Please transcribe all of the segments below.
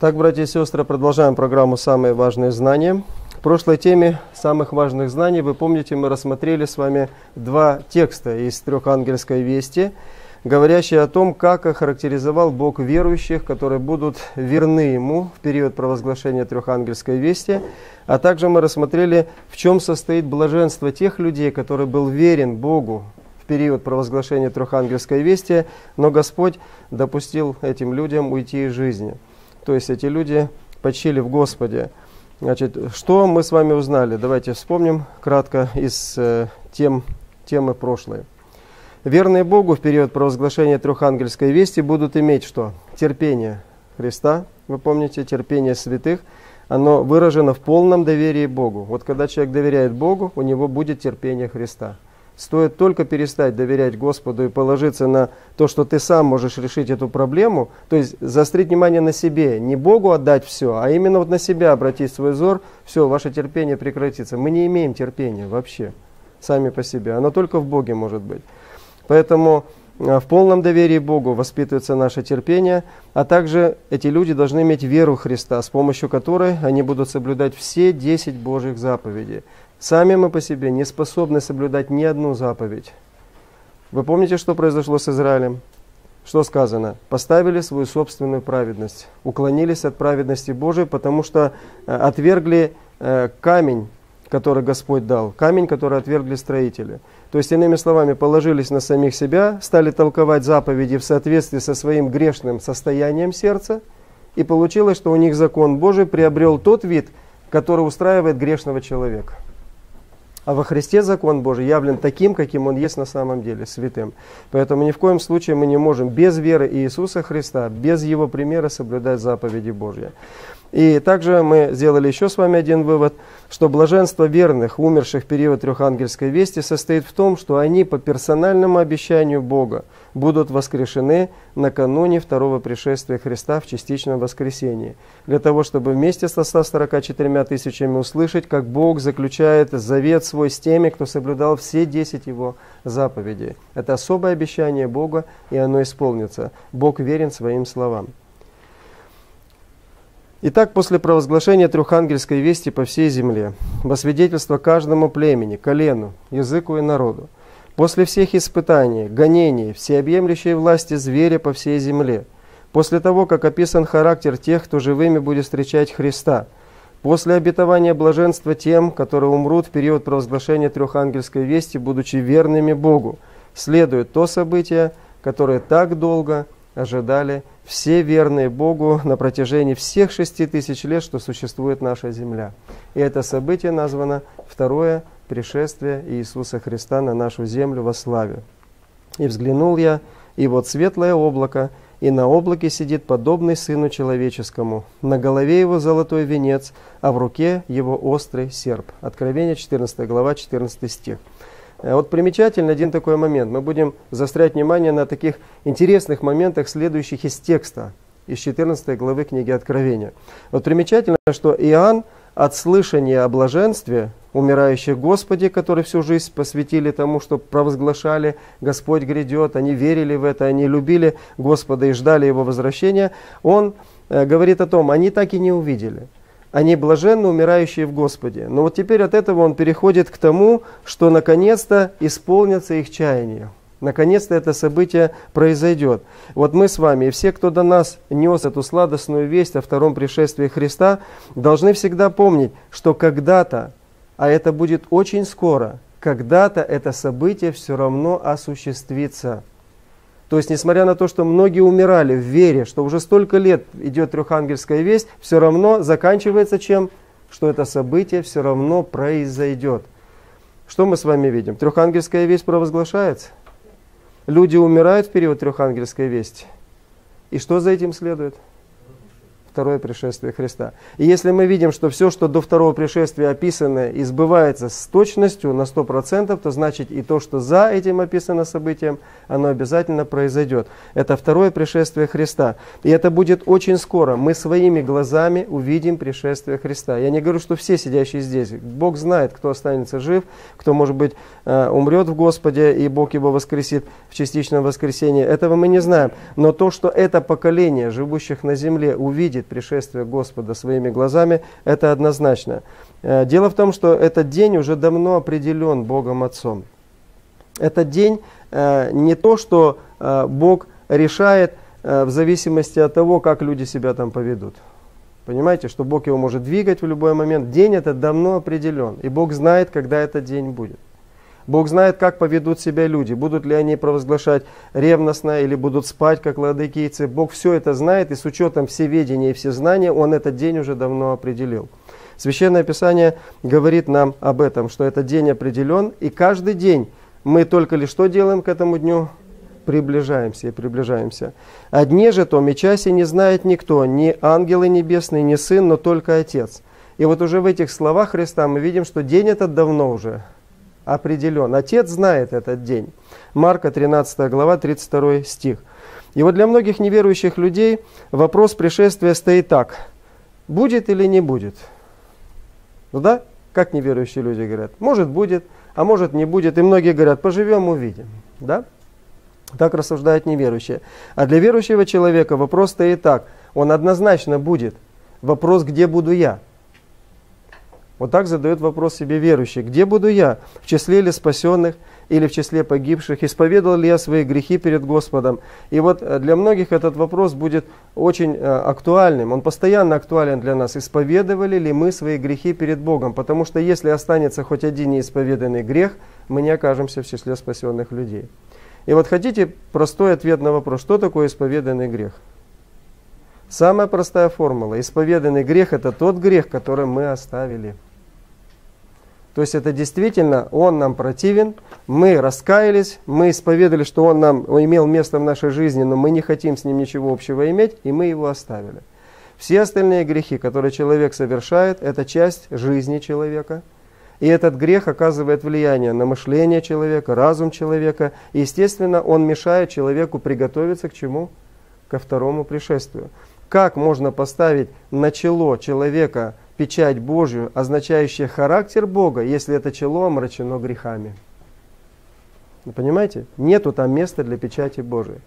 Так, братья и сестры, продолжаем программу «Самые важные знания». В прошлой теме самых важных знаний, вы помните, мы рассмотрели с вами два текста из трех ангельской вести, говорящие о том, как охарактеризовал Бог верующих, которые будут верны Ему в период провозглашения трехангельской вести. А также мы рассмотрели, в чем состоит блаженство тех людей, которые был верен Богу в период провозглашения трехангельской вести, но Господь допустил этим людям уйти из жизни – то есть эти люди почили в Господе. Значит, что мы с вами узнали? Давайте вспомним кратко из э, тем, темы прошлой. Верные Богу в период провозглашения трехангельской вести будут иметь что? Терпение Христа, вы помните, терпение святых, оно выражено в полном доверии Богу. Вот когда человек доверяет Богу, у него будет терпение Христа. Стоит только перестать доверять Господу и положиться на то, что ты сам можешь решить эту проблему, то есть заострить внимание на себе, не Богу отдать все, а именно вот на себя обратить свой взор, все, ваше терпение прекратится. Мы не имеем терпения вообще, сами по себе, оно только в Боге может быть. Поэтому э, в полном доверии Богу воспитывается наше терпение, а также эти люди должны иметь веру Христа, с помощью которой они будут соблюдать все 10 Божьих заповедей. Сами мы по себе не способны соблюдать ни одну заповедь. Вы помните, что произошло с Израилем? Что сказано? Поставили свою собственную праведность, уклонились от праведности Божией, потому что э, отвергли э, камень, который Господь дал, камень, который отвергли строители. То есть, иными словами, положились на самих себя, стали толковать заповеди в соответствии со своим грешным состоянием сердца, и получилось, что у них закон Божий приобрел тот вид, который устраивает грешного человека. А во Христе закон Божий явлен таким, каким он есть на самом деле, святым. Поэтому ни в коем случае мы не можем без веры Иисуса Христа, без Его примера соблюдать заповеди Божьи. И также мы сделали еще с вами один вывод, что блаженство верных, умерших в период трехангельской вести, состоит в том, что они по персональному обещанию Бога будут воскрешены накануне второго пришествия Христа в частичном воскресении, для того, чтобы вместе со 144 тысячами услышать, как Бог заключает завет свой с теми, кто соблюдал все 10 Его заповедей. Это особое обещание Бога, и оно исполнится. Бог верен своим словам. Итак, после провозглашения трехангельской вести по всей земле, во свидетельство каждому племени, колену, языку и народу, после всех испытаний, гонений, всеобъемлющей власти зверя по всей земле, после того, как описан характер тех, кто живыми будет встречать Христа, после обетования блаженства тем, которые умрут в период провозглашения трехангельской вести, будучи верными Богу, следует то событие, которое так долго ожидали все верные Богу на протяжении всех шести тысяч лет, что существует наша земля. И это событие названо второе пришествие Иисуса Христа на нашу землю во славе. И взглянул я, и вот светлое облако, и на облаке сидит подобный Сыну Человеческому. На голове его золотой венец, а в руке его острый серп. Откровение 14 глава, 14 стих. Э, вот примечательно один такой момент. Мы будем заострять внимание на таких интересных моментах, следующих из текста, из 14 главы книги Откровения. Вот примечательно, что Иоанн от слышания о блаженстве умирающих Господи, которые всю жизнь посвятили тому, что провозглашали Господь грядет, они верили в это, они любили Господа и ждали Его возвращения, он э, говорит о том, они так и не увидели – они блаженны, умирающие в Господе. Но вот теперь от этого он переходит к тому, что наконец-то исполнятся их чаяния. Наконец-то это событие произойдет. Вот мы с вами и все, кто до нас нес эту сладостную весть о втором пришествии Христа, должны всегда помнить, что когда-то, а это будет очень скоро, когда-то это событие все равно осуществится – то есть, несмотря на то, что многие умирали в вере, что уже столько лет идет трехангельская весть, все равно заканчивается чем? Что это событие все равно произойдет. Что мы с вами видим? Трехангельская весть провозглашается. Люди умирают в период трехангельской вести. И что за этим следует? Второе пришествие Христа. И если мы видим, что все, что до второго пришествия описано и сбывается с точностью на 100%, то значит и то, что за этим описано событием, оно обязательно произойдет. Это второе пришествие Христа. И это будет очень скоро. Мы своими глазами увидим пришествие Христа. Я не говорю, что все сидящие здесь. Бог знает, кто останется жив, кто, может быть, э, умрет в Господе, и Бог его воскресит в частичном воскресении. Этого мы не знаем. Но то, что это поколение живущих на земле увидит увидеть пришествие Господа своими глазами, это однозначно. Э, дело в том, что этот день уже давно определен Богом Отцом. Этот день э, не то, что э, Бог решает в зависимости от того, как люди себя там поведут. Понимаете, что Бог его может двигать в любой момент. День этот давно определен, и Бог знает, когда этот день будет. Бог знает, как поведут себя люди, будут ли они провозглашать ревностно или будут спать, как ладыкийцы. Бог все это знает, и с учетом всеведения и всезнания Он этот день уже давно определил. Священное Писание говорит нам об этом, что этот день определен, и каждый день мы только лишь что делаем к этому дню? Приближаемся и приближаемся. О дне же том и не знает никто, ни ангелы небесные, ни сын, но только Отец. И вот уже в этих словах Христа мы видим, что день этот давно уже определен. Отец знает этот день. Марка 13 глава, 32 стих. И вот для многих неверующих людей вопрос пришествия стоит так. Будет или не будет? Ну да? Как неверующие люди говорят? Может будет, а может не будет. И многие говорят, поживем, увидим. Да? Так рассуждают неверующие. А для верующего человека вопрос стоит так. Он однозначно будет. Вопрос, где буду я? Вот так задает вопрос себе верующий. Где буду я? В числе ли спасенных или в числе погибших? Исповедовал ли я свои грехи перед Господом? И вот э, для многих этот вопрос будет очень э, актуальным. Он постоянно актуален для нас. Исповедовали ли мы свои грехи перед Богом? Потому что если останется хоть один неисповеданный грех, мы не окажемся в числе спасенных людей. И вот хотите простой ответ на вопрос, что такое исповеданный грех? Самая простая формула. Исповеданный грех – это тот грех, который мы оставили. То есть это действительно он нам противен, мы раскаялись, мы исповедали, что он нам имел место в нашей жизни, но мы не хотим с ним ничего общего иметь, и мы его оставили. Все остальные грехи, которые человек совершает, это часть жизни человека. И этот грех оказывает влияние на мышление человека, разум человека. И, естественно, он мешает человеку приготовиться к чему? Ко второму пришествию. Как можно поставить на чело человека печать Божью, означающая характер Бога, если это чело омрачено грехами? Вы понимаете? Нету там места для печати Божией.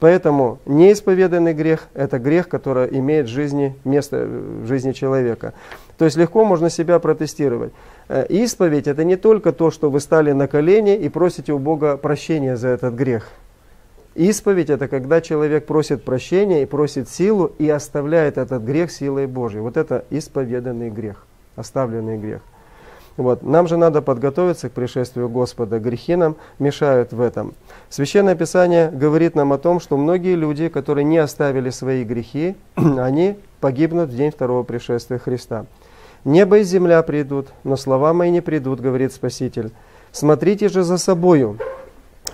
Поэтому неисповеданный грех – это грех, который имеет жизни, место в жизни человека. То есть легко можно себя протестировать. Э, исповедь – это не только то, что вы стали на колени и просите у Бога прощения за этот грех – Исповедь – это когда человек просит прощения и просит силу и оставляет этот грех силой Божьей. Вот это исповеданный грех, оставленный грех. Вот. Нам же надо подготовиться к пришествию Господа. Грехи нам мешают в этом. Священное Писание говорит нам о том, что многие люди, которые не оставили свои грехи, они погибнут в день второго пришествия Христа. Небо и земля придут, но слова мои не придут, говорит Спаситель. Смотрите же за собою,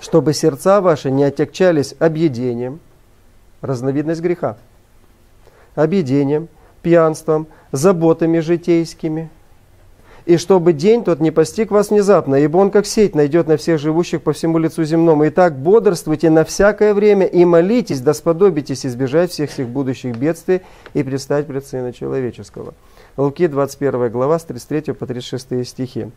чтобы сердца ваши не отягчались объедением, разновидность греха, объедением, пьянством, заботами житейскими, и чтобы день тот не постиг вас внезапно, ибо он как сеть найдет на всех живущих по всему лицу земному. Итак, бодрствуйте на всякое время и молитесь, да сподобитесь избежать всех всех будущих бедствий и предстать пред Сына Человеческого. Луки 21 глава с 33 по 36 стихи.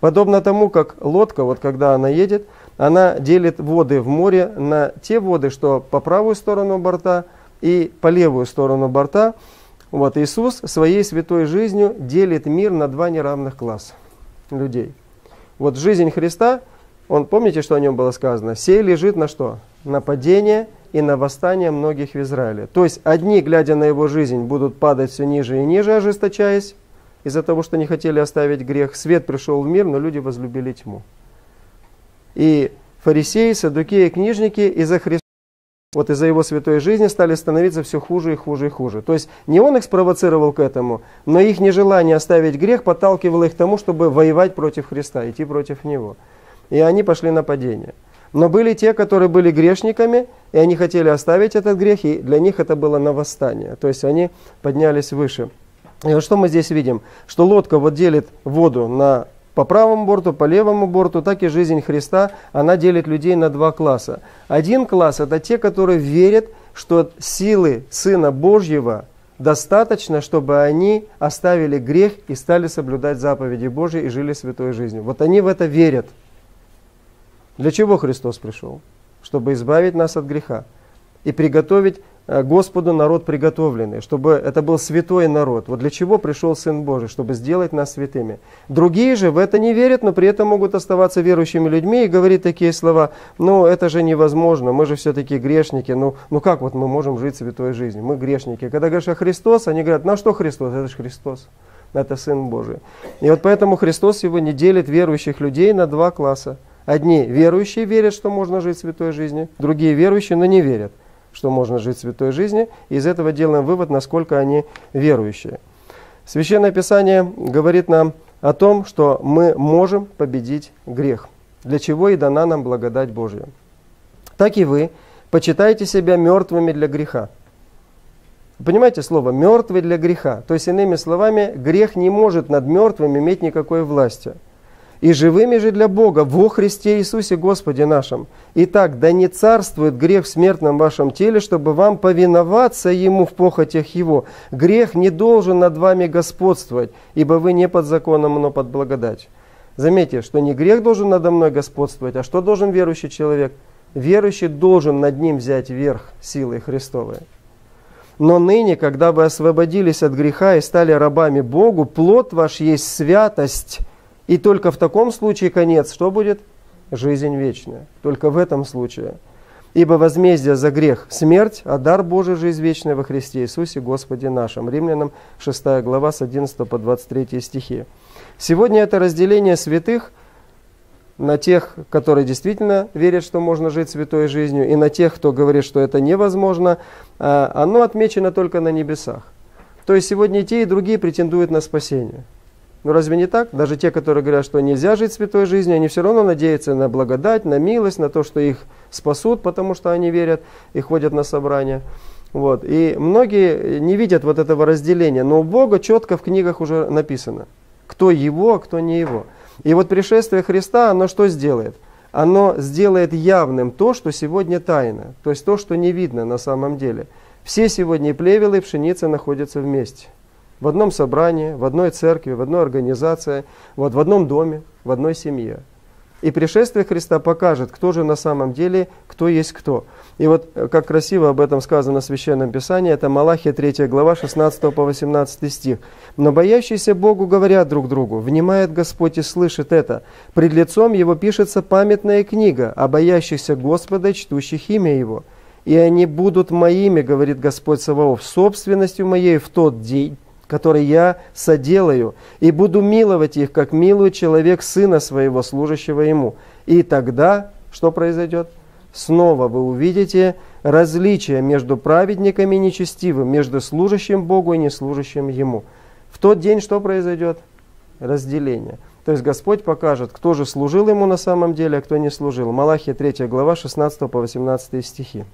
Подобно тому, как лодка, вот когда она едет, она делит воды в море на те воды, что по правую сторону борта и по левую сторону борта. Вот Иисус своей святой жизнью делит мир на два неравных класса людей. Вот жизнь Христа, он, помните, что о нем было сказано? Сей лежит на что? На падение и на восстание многих в Израиле. То есть одни, глядя на его жизнь, будут падать все ниже и ниже, ожесточаясь, из-за того, что не хотели оставить грех. Свет пришел в мир, но люди возлюбили тьму. И фарисеи, садукеи, книжники из-за Христа, вот из-за его святой жизни стали становиться все хуже и хуже и хуже. То есть не он их спровоцировал к этому, но их нежелание оставить грех подталкивало их к тому, чтобы воевать против Христа, идти против него. И они пошли на падение. Но были те, которые были грешниками, и они хотели оставить этот грех, и для них это было на восстание. То есть они поднялись выше. И вот что мы здесь видим? Что лодка вот делит воду на по правому борту, по левому борту, так и жизнь Христа, она делит людей на два класса. Один класс – это те, которые верят, что силы Сына Божьего достаточно, чтобы они оставили грех и стали соблюдать заповеди Божьи и жили святой жизнью. Вот они в это верят. Для чего Христос пришел? Чтобы избавить нас от греха. и приготовить Господу народ приготовленный, чтобы это был святой народ. Вот для чего пришел Сын Божий, чтобы сделать нас святыми. Другие же в это не верят, но при этом могут оставаться верующими людьми и говорить такие слова, ну это же невозможно, мы же все-таки грешники, ну, ну как вот мы можем жить святой жизнью, мы грешники. Когда говоришь о Христос, они говорят, ну что Христос, это же Христос, это Сын Божий. И вот поэтому Христос сегодня делит верующих людей на два класса. Одни верующие верят, что можно жить святой жизнью, другие верующие, но не верят что можно жить святой жизнью. И из этого делаем вывод, насколько они верующие. Священное Писание говорит нам о том, что мы можем победить грех, для чего и дана нам благодать Божья. Так и вы почитайте себя мертвыми для греха. Понимаете слово «мертвый для греха»? То есть, иными словами, грех не может над мертвым иметь никакой власти – и живыми же для Бога во Христе Иисусе Господе нашем. Итак, да не царствует грех в смертном вашем теле, чтобы вам повиноваться Ему в похотях Его. Грех не должен над вами господствовать, ибо вы не под законом, но под благодать. Заметьте, что не грех должен надо мной господствовать, а что должен верующий человек? Верующий должен над ним взять верх силой Христовой. Но ныне, когда вы освободились от греха и стали рабами Богу, плод ваш есть святость – и только в таком случае конец, что будет? Жизнь вечная. Только в этом случае. Ибо возмездие за грех – смерть, а дар Божий – жизнь вечная во Христе Иисусе Господе нашим. Римлянам 6 глава с 11 по 23 стихи. Сегодня это разделение святых на тех, которые действительно верят, что можно жить святой жизнью, и на тех, кто говорит, что это невозможно, а, оно отмечено только на небесах. То есть сегодня и те, и другие претендуют на спасение. Ну разве не так? Даже те, которые говорят, что нельзя жить святой жизнью, они все равно надеются на благодать, на милость, на то, что их спасут, потому что они верят и ходят на собрания. Вот. И многие не видят вот этого разделения, но у Бога четко в книгах уже написано, кто его, а кто не его. И вот пришествие Христа, оно что сделает? Оно сделает явным то, что сегодня тайно, то есть то, что не видно на самом деле. Все сегодня плевелы, и пшеница находятся вместе в одном собрании, в одной церкви, в одной организации, вот в одном доме, в одной семье. И пришествие Христа покажет, кто же на самом деле, кто есть кто. И вот э, как красиво об этом сказано в Священном Писании, это Малахия 3 глава 16 по 18 стих. «Но боящиеся Богу говорят друг другу, внимает Господь и слышит это. Пред лицом Его пишется памятная книга о боящихся Господа, чтущих имя Его. И они будут моими, говорит Господь Саваоф, собственностью моей в тот день, который я соделаю, и буду миловать их, как милует человек сына своего, служащего ему. И тогда что произойдет? Снова вы увидите различие между праведником и нечестивым, между служащим Богу и неслужащим Ему. В тот день что произойдет? Разделение. То есть Господь покажет, кто же служил Ему на самом деле, а кто не служил. Малахия 3 глава 16 по 18 стихи.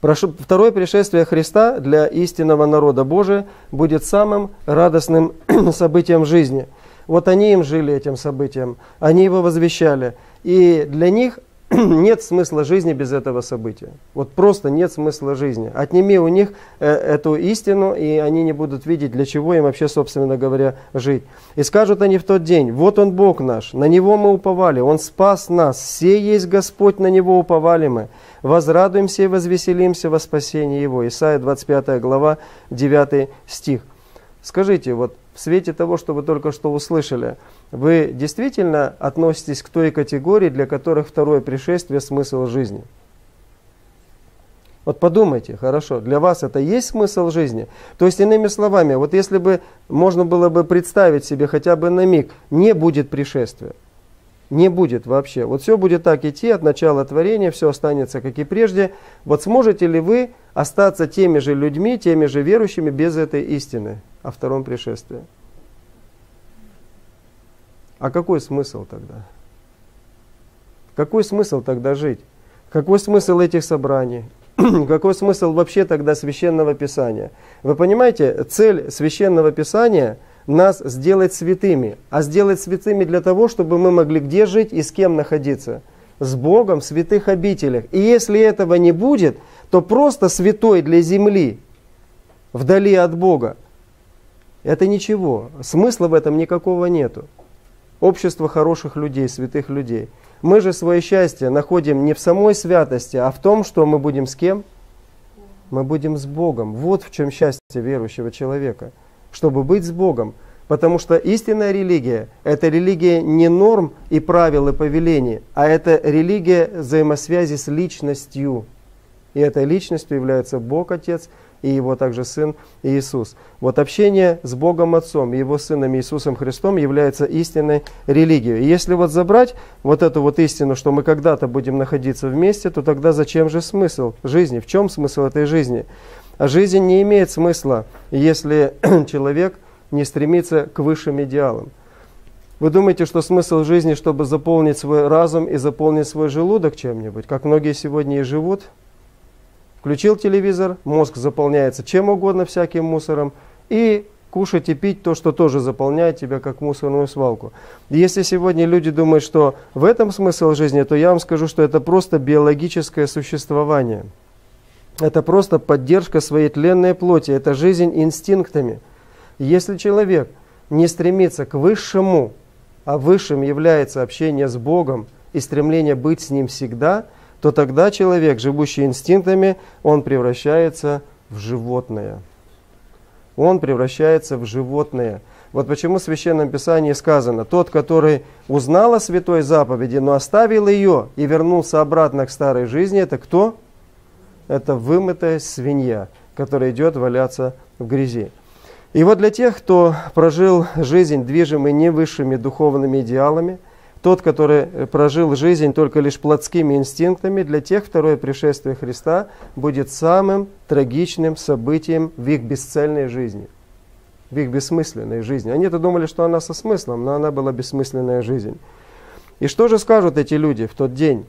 Второе пришествие Христа для истинного народа Божия будет самым радостным событием жизни. Вот они им жили этим событием, они его возвещали. И для них нет смысла жизни без этого события. Вот просто нет смысла жизни. Отними у них э, эту истину, и они не будут видеть, для чего им вообще, собственно говоря, жить. И скажут они в тот день, вот Он Бог наш, на Него мы уповали, Он спас нас, все есть Господь, на Него уповали мы возрадуемся и возвеселимся во спасении Его. Исайя 25 глава, 9 стих. Скажите, вот в свете того, что вы только что услышали, вы действительно относитесь к той категории, для которых второе пришествие – смысл жизни? Вот подумайте, хорошо, для вас это есть смысл жизни? То есть, иными словами, вот если бы можно было бы представить себе хотя бы на миг, не будет пришествия, не будет вообще. Вот все будет так идти от начала творения, все останется как и прежде. Вот сможете ли вы остаться теми же людьми, теми же верующими без этой истины о втором пришествии? А какой смысл тогда? Какой смысл тогда жить? Какой смысл этих собраний? Какой смысл вообще тогда священного писания? Вы понимаете, цель священного писания – нас сделать святыми, а сделать святыми для того, чтобы мы могли где жить и с кем находиться? С Богом в святых обителях. И если этого не будет, то просто святой для земли, вдали от Бога, это ничего. Смысла в этом никакого нету. Общество хороших людей, святых людей. Мы же свое счастье находим не в самой святости, а в том, что мы будем с кем? Мы будем с Богом. Вот в чем счастье верующего человека. Чтобы быть с Богом. Потому что истинная религия – это религия не норм и правил и повелений, а это религия взаимосвязи с личностью. И этой личностью является Бог Отец – и его также Сын Иисус. Вот общение с Богом Отцом и Его Сыном Иисусом Христом является истинной религией. И если вот забрать вот эту вот истину, что мы когда-то будем находиться вместе, то тогда зачем же смысл жизни? В чем смысл этой жизни? А жизнь не имеет смысла, если человек не стремится к высшим идеалам. Вы думаете, что смысл жизни, чтобы заполнить свой разум и заполнить свой желудок чем-нибудь, как многие сегодня и живут – Включил телевизор, мозг заполняется чем угодно, всяким мусором, и кушать и пить то, что тоже заполняет тебя как мусорную свалку. Если сегодня люди думают, что в этом смысл жизни, то я вам скажу, что это просто биологическое существование. Это просто поддержка своей тленной плоти, это жизнь инстинктами. Если человек не стремится к высшему, а высшим является общение с Богом и стремление быть с Ним всегда – то тогда человек, живущий инстинктами, он превращается в животное. Он превращается в животное. Вот почему в Священном Писании сказано, тот, который узнал о святой заповеди, но оставил ее и вернулся обратно к старой жизни, это кто? Это вымытая свинья, которая идет валяться в грязи. И вот для тех, кто прожил жизнь, движимый не высшими духовными идеалами, тот, который прожил жизнь только лишь плотскими инстинктами, для тех второе пришествие Христа будет самым трагичным событием в их бесцельной жизни, в их бессмысленной жизни. Они-то думали, что она со смыслом, но она была бессмысленная жизнь. И что же скажут эти люди в тот день?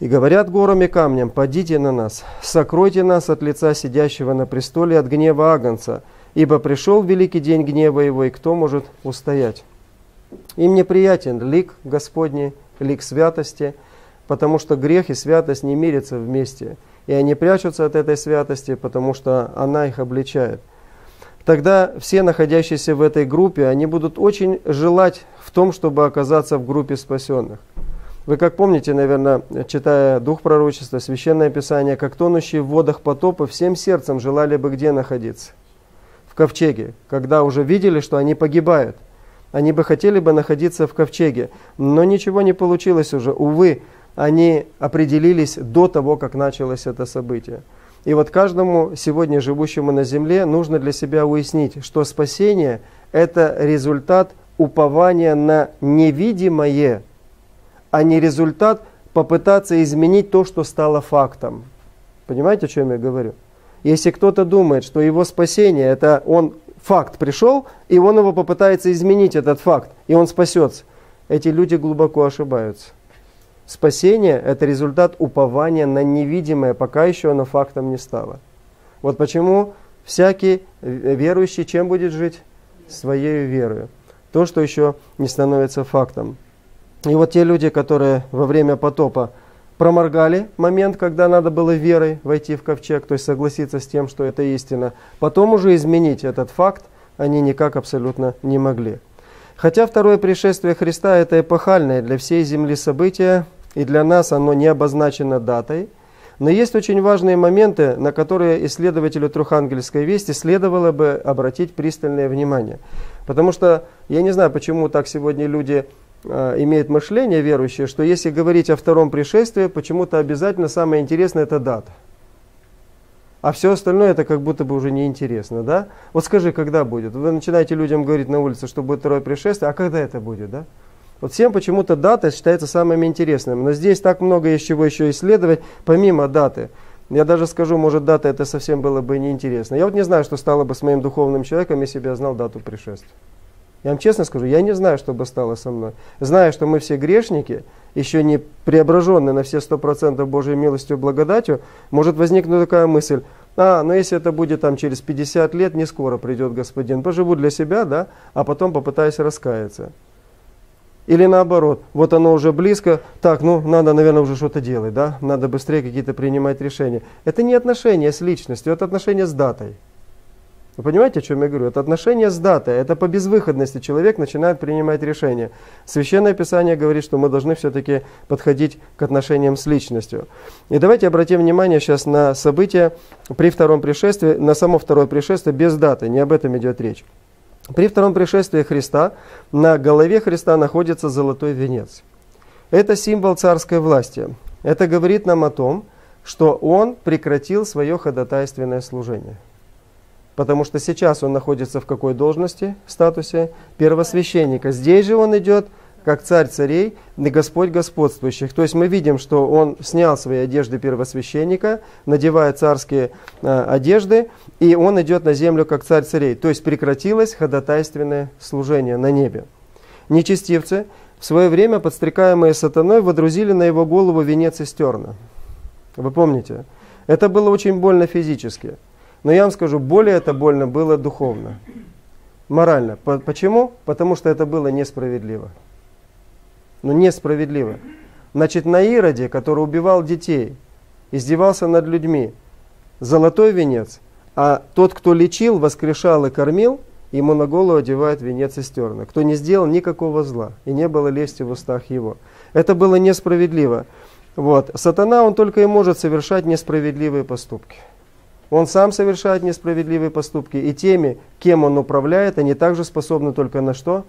И говорят горам и камням, «Падите на нас, сокройте нас от лица сидящего на престоле от гнева Агнца, ибо пришел великий день гнева его, и кто может устоять?» Им неприятен лик Господний, лик святости, потому что грех и святость не мирятся вместе. И они прячутся от этой святости, потому что она их обличает. Тогда все находящиеся в этой группе, они будут очень желать в том, чтобы оказаться в группе спасенных. Вы как помните, наверное, читая Дух пророчества, Священное Писание, как тонущие в водах потопа всем сердцем желали бы где находиться? В ковчеге, когда уже видели, что они погибают – они бы хотели бы находиться в ковчеге, но ничего не получилось уже. Увы, они определились до того, как началось это событие. И вот каждому сегодня живущему на земле нужно для себя уяснить, что спасение – это результат упования на невидимое, а не результат попытаться изменить то, что стало фактом. Понимаете, о чем я говорю? Если кто-то думает, что его спасение – это он факт пришел, и он его попытается изменить, этот факт, и он спасется. Эти люди глубоко ошибаются. Спасение – это результат упования на невидимое, пока еще оно фактом не стало. Вот почему всякий верующий чем будет жить? Своей верою. То, что еще не становится фактом. И вот те люди, которые во время потопа проморгали момент, когда надо было верой войти в ковчег, то есть согласиться с тем, что это истина. Потом уже изменить этот факт они никак абсолютно не могли. Хотя второе пришествие Христа – это эпохальное для всей земли событие, и для нас оно не обозначено датой, но есть очень важные моменты, на которые исследователю Трухангельской вести следовало бы обратить пристальное внимание. Потому что я не знаю, почему так сегодня люди имеет мышление верующее, что если говорить о втором пришествии, почему-то обязательно самое интересное это дата. А все остальное это как будто бы уже неинтересно, да? Вот скажи, когда будет? Вы начинаете людям говорить на улице, что будет второе пришествие, а когда это будет, да? Вот всем почему-то дата считается самым интересным. Но здесь так много есть чего еще исследовать, помимо даты. Я даже скажу, может дата это совсем было бы неинтересно. Я вот не знаю, что стало бы с моим духовным человеком, если бы я знал дату пришествия. Я вам честно скажу, я не знаю, что бы стало со мной. Зная, что мы все грешники, еще не преображенные на все сто процентов Божьей милостью и благодатью, может возникнуть такая мысль, а, но если это будет там через 50 лет, не скоро придет Господин. Поживу для себя, да, а потом попытаюсь раскаяться. Или наоборот, вот оно уже близко, так, ну, надо, наверное, уже что-то делать, да, надо быстрее какие-то принимать решения. Это не отношения с личностью, это отношения с датой. Вы понимаете, о чем я говорю? Это отношение с датой, это по безвыходности человек начинает принимать решения. Священное Писание говорит, что мы должны все-таки подходить к отношениям с личностью. И давайте обратим внимание сейчас на события при втором пришествии, на само второе пришествие без даты, не об этом идет речь. При втором пришествии Христа на голове Христа находится золотой венец. Это символ царской власти. Это говорит нам о том, что Он прекратил свое ходатайственное служение. Потому что сейчас он находится в какой должности, статусе? Первосвященника. Здесь же он идет как царь царей и Господь господствующих. То есть мы видим, что он снял свои одежды первосвященника, надевая царские э, одежды, и он идет на землю как царь царей. То есть прекратилось ходатайственное служение на небе. Нечестивцы, в свое время подстрекаемые сатаной, водрузили на его голову венец из терна. Вы помните? Это было очень больно физически. Но я вам скажу, более это больно было духовно, морально. Почему? Потому что это было несправедливо. Ну, несправедливо. Значит, на Ироде, который убивал детей, издевался над людьми, золотой венец, а тот, кто лечил, воскрешал и кормил, ему на голову одевают венец из терна. Кто не сделал никакого зла, и не было лести в устах его. Это было несправедливо. Вот. Сатана, он только и может совершать несправедливые поступки. Он сам совершает несправедливые поступки, и теми, кем он управляет, они также способны только на что?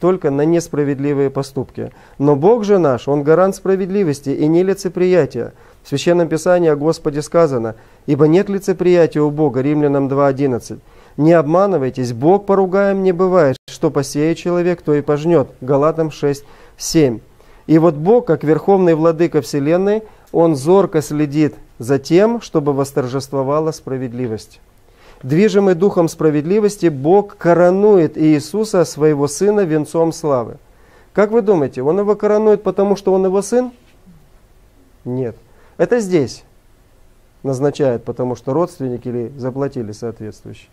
Только на несправедливые поступки. Но Бог же наш, Он гарант справедливости и не лицеприятия. В Священном Писании о Господе сказано, «Ибо нет лицеприятия у Бога» Римлянам 2.11. «Не обманывайтесь, Бог поругаем не бывает, что посеет человек, то и пожнет» Галатам 6.7. И вот Бог, как Верховный Владыка Вселенной, Он зорко следит за тем, чтобы восторжествовала справедливость. Движимый духом справедливости, Бог коронует Иисуса, своего Сына, венцом славы. Как вы думаете, Он его коронует, потому что Он его Сын? Нет. Это здесь назначает, потому что родственники или заплатили соответствующие.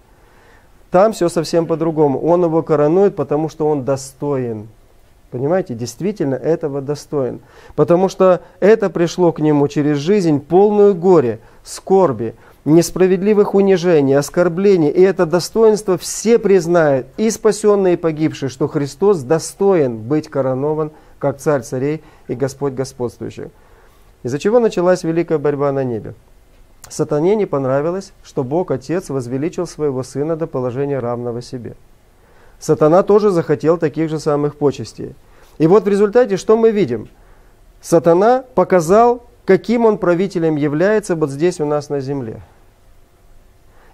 Там все совсем по-другому. Он его коронует, потому что он достоин Понимаете, действительно этого достоин. Потому что это пришло к нему через жизнь полную горе, скорби, несправедливых унижений, оскорблений. И это достоинство все признают, и спасенные, и погибшие, что Христос достоин быть коронован, как царь царей и Господь господствующий. Из-за чего началась великая борьба на небе? Сатане не понравилось, что Бог Отец возвеличил своего Сына до положения равного себе. Сатана тоже захотел таких же самых почестей. И вот в результате что мы видим? Сатана показал, каким он правителем является вот здесь у нас на земле.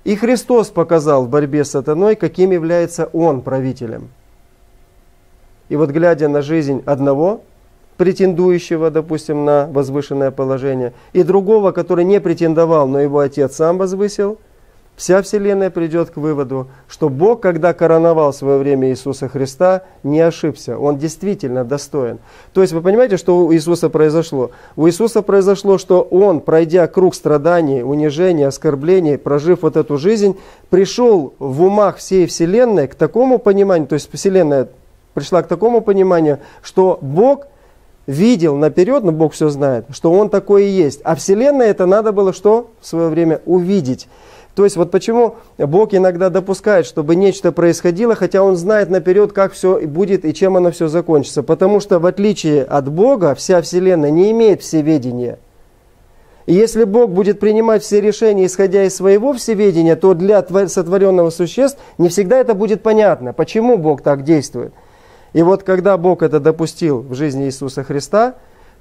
И Христос показал в борьбе с сатаной, каким является он правителем. И вот глядя на жизнь одного, претендующего, допустим, на возвышенное положение, и другого, который не претендовал, но его отец сам возвысил – Вся Вселенная придет к выводу, что Бог, когда короновал в свое время Иисуса Христа, не ошибся. Он действительно достоин. То есть вы понимаете, что у Иисуса произошло? У Иисуса произошло, что Он, пройдя круг страданий, унижений, оскорблений, прожив вот эту жизнь, пришел в умах всей Вселенной к такому пониманию, то есть Вселенная пришла к такому пониманию, что Бог видел наперед, но Бог все знает, что Он такой и есть. А Вселенная это надо было что в свое время увидеть. То есть вот почему Бог иногда допускает, чтобы нечто происходило, хотя Он знает наперед, как все будет и чем оно все закончится. Потому что в отличие от Бога, вся Вселенная не имеет всеведения. И если Бог будет принимать все решения, исходя из своего всеведения, то для сотворенного существ не всегда это будет понятно, почему Бог так действует. И вот когда Бог это допустил в жизни Иисуса Христа,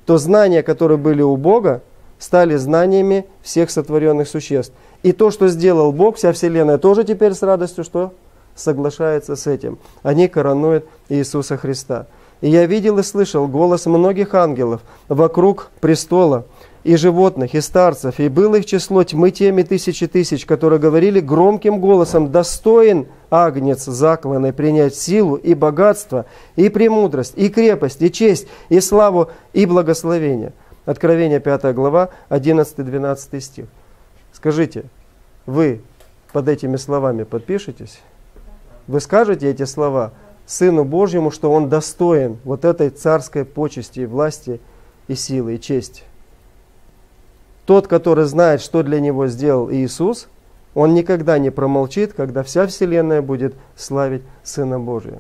то знания, которые были у Бога, стали знаниями всех сотворенных существ. И то, что сделал Бог, вся Вселенная тоже теперь с радостью что? Соглашается с этим. Они коронуют Иисуса Христа. И я видел и слышал голос многих ангелов вокруг престола, и животных, и старцев, и было их число тьмы теми тысячи тысяч, которые говорили громким голосом, достоин агнец закланный принять силу и богатство, и премудрость, и крепость, и честь, и славу, и благословение. Откровение 5 глава, 11-12 стих. Скажите, вы под этими словами подпишетесь? Вы скажете эти слова Сыну Божьему, что Он достоин вот этой царской почести, власти и силы, и чести. Тот, который знает, что для него сделал Иисус, Он никогда не промолчит, когда вся вселенная будет славить Сына Божия.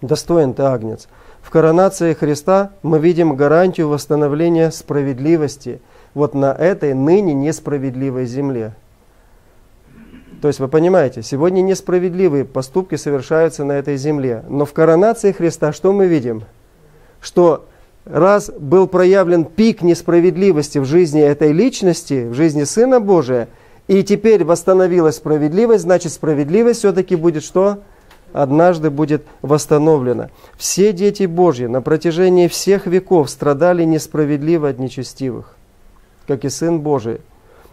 Достоин ты, Агнец. В коронации Христа мы видим гарантию восстановления справедливости вот на этой ныне несправедливой земле. То есть вы понимаете, сегодня несправедливые поступки совершаются на этой земле. Но в коронации Христа что мы видим? Что раз был проявлен пик несправедливости в жизни этой личности, в жизни Сына Божия, и теперь восстановилась справедливость, значит справедливость все-таки будет что? Однажды будет восстановлена. Все дети Божьи на протяжении всех веков страдали несправедливо от нечестивых, как и Сын Божий.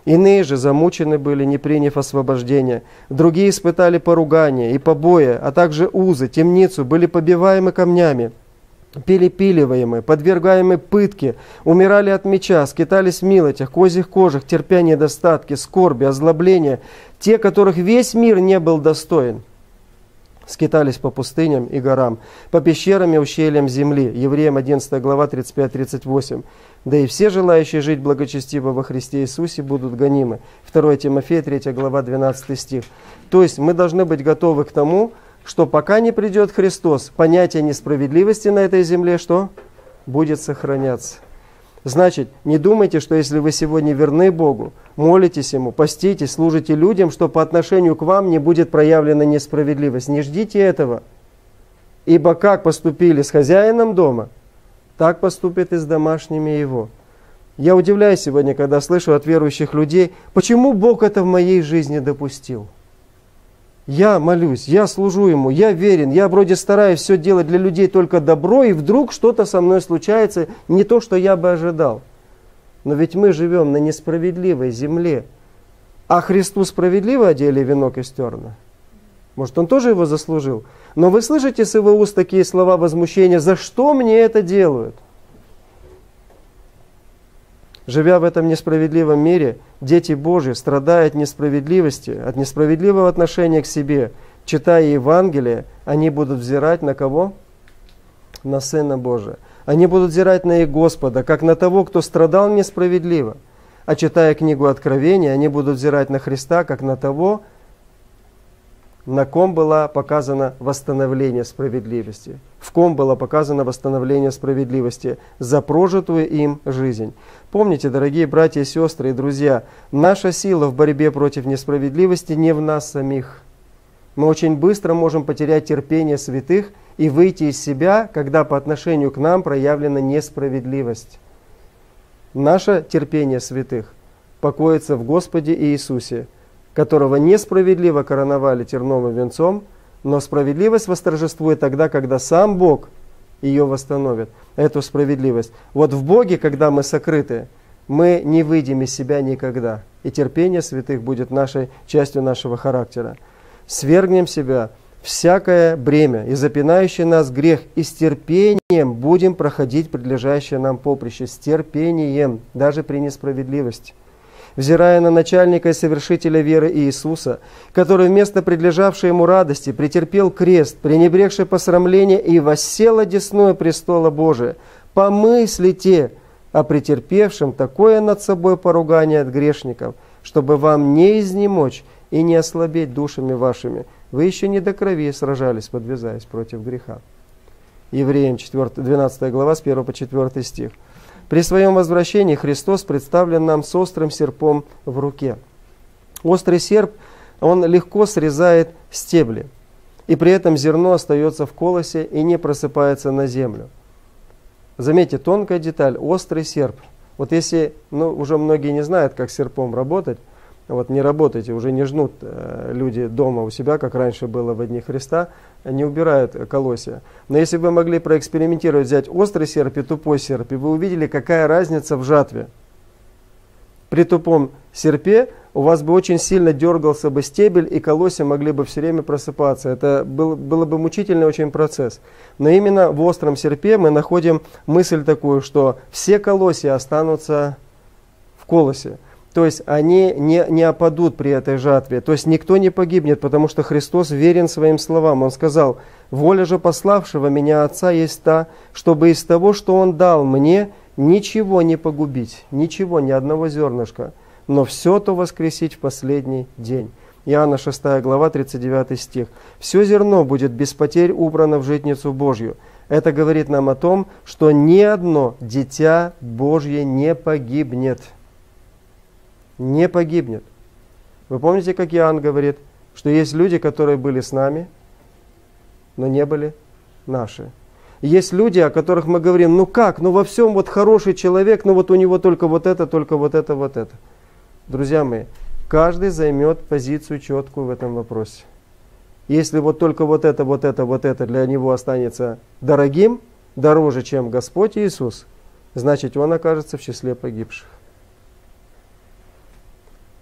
Иные же замучены были, не приняв освобождения. Другие испытали поругание и побои, а также узы, темницу, были побиваемы камнями перепиливаемые, подвергаемые пытке, умирали от меча, скитались в милотях, козьих кожах, терпя недостатки, скорби, озлобления, те, которых весь мир не был достоин. Скитались по пустыням и горам, по пещерам и ущельям земли. Евреям 11 глава 35-38. Да и все желающие жить благочестиво во Христе Иисусе будут гонимы. 2 Тимофея 3 глава 12 стих. То есть мы должны быть готовы к тому, что пока не придет Христос, понятие несправедливости на этой земле что? Будет сохраняться. Значит, не думайте, что если вы сегодня верны Богу, молитесь Ему, поститесь, служите людям, что по отношению к вам не будет проявлена несправедливость. Не ждите этого. Ибо как поступили с хозяином дома, так поступят и с домашними его. Я удивляюсь сегодня, когда слышу от верующих людей, почему Бог это в моей жизни допустил. Я молюсь, я служу Ему, я верен, я вроде стараюсь все делать для людей только добро, и вдруг что-то со мной случается, не то, что я бы ожидал. Но ведь мы живем на несправедливой земле. А Христу справедливо одели венок из терна? Может, Он тоже его заслужил? Но вы слышите с его уст такие слова возмущения, за что мне это делают? Живя в этом несправедливом мире, дети Божьи, страдая от несправедливости, от несправедливого отношения к себе, читая Евангелие, они будут взирать на кого? На Сына Божия. Они будут взирать на их Господа, как на того, кто страдал несправедливо. А читая книгу Откровения, они будут взирать на Христа, как на того, на ком было показано восстановление справедливости, в ком было показано восстановление справедливости за прожитую им жизнь. Помните, дорогие братья и сестры и друзья, наша сила в борьбе против несправедливости не в нас самих. Мы очень быстро можем потерять терпение святых и выйти из себя, когда по отношению к нам проявлена несправедливость. Наше терпение святых покоится в Господе Иисусе – которого несправедливо короновали терновым венцом, но справедливость восторжествует тогда, когда сам Бог ее восстановит, эту справедливость. Вот в Боге, когда мы сокрыты, мы не выйдем из себя никогда. И терпение святых будет нашей частью нашего характера. Свергнем себя всякое бремя и запинающий нас грех, и с терпением будем проходить предлежащее нам поприще, с терпением, даже при несправедливости взирая на начальника и совершителя веры Иисуса, который вместо предлежавшей ему радости претерпел крест, пренебрегший посрамление и воссел одесную престола Божия. Помыслите о претерпевшем такое над собой поругание от грешников, чтобы вам не изнемочь и не ослабеть душами вашими. Вы еще не до крови сражались, подвязаясь против греха. Евреям 4, 12 глава с 1 по 4 стих. При своем возвращении Христос представлен нам с острым серпом в руке. Острый серп, он легко срезает стебли, и при этом зерно остается в колосе и не просыпается на землю. Заметьте, тонкая деталь, острый серп. Вот если, ну, уже многие не знают, как серпом работать, вот не работайте, уже не жнут э, люди дома у себя, как раньше было в дни Христа, не убирают колосья. Но если бы вы могли проэкспериментировать, взять острый серп и тупой серп, и вы увидели, какая разница в жатве. При тупом серпе у вас бы очень сильно дергался бы стебель, и колосья могли бы все время просыпаться. Это был, было бы мучительный очень процесс. Но именно в остром серпе мы находим мысль такую, что все колосья останутся в колосе. То есть они не, не опадут при этой жатве. То есть никто не погибнет, потому что Христос верен своим словам. Он сказал, «Воля же пославшего меня Отца есть та, чтобы из того, что Он дал мне, ничего не погубить, ничего, ни одного зернышка. но все то воскресить в последний день. Иоанна 6 глава, 39 стих. «Все зерно будет без потерь убрано в житницу Божью». Это говорит нам о том, что ни одно дитя Божье не погибнет. Не погибнет. Вы помните, как Иоанн говорит, что есть люди, которые были с нами, но не были наши. Есть люди, о которых мы говорим, ну как, ну во всем вот хороший человек, ну вот у него только вот это, только вот это, вот это. Друзья мои, каждый займет позицию четкую в этом вопросе. Если вот только вот это, вот это, вот это для него останется дорогим, дороже, чем Господь Иисус, значит он окажется в числе погибших.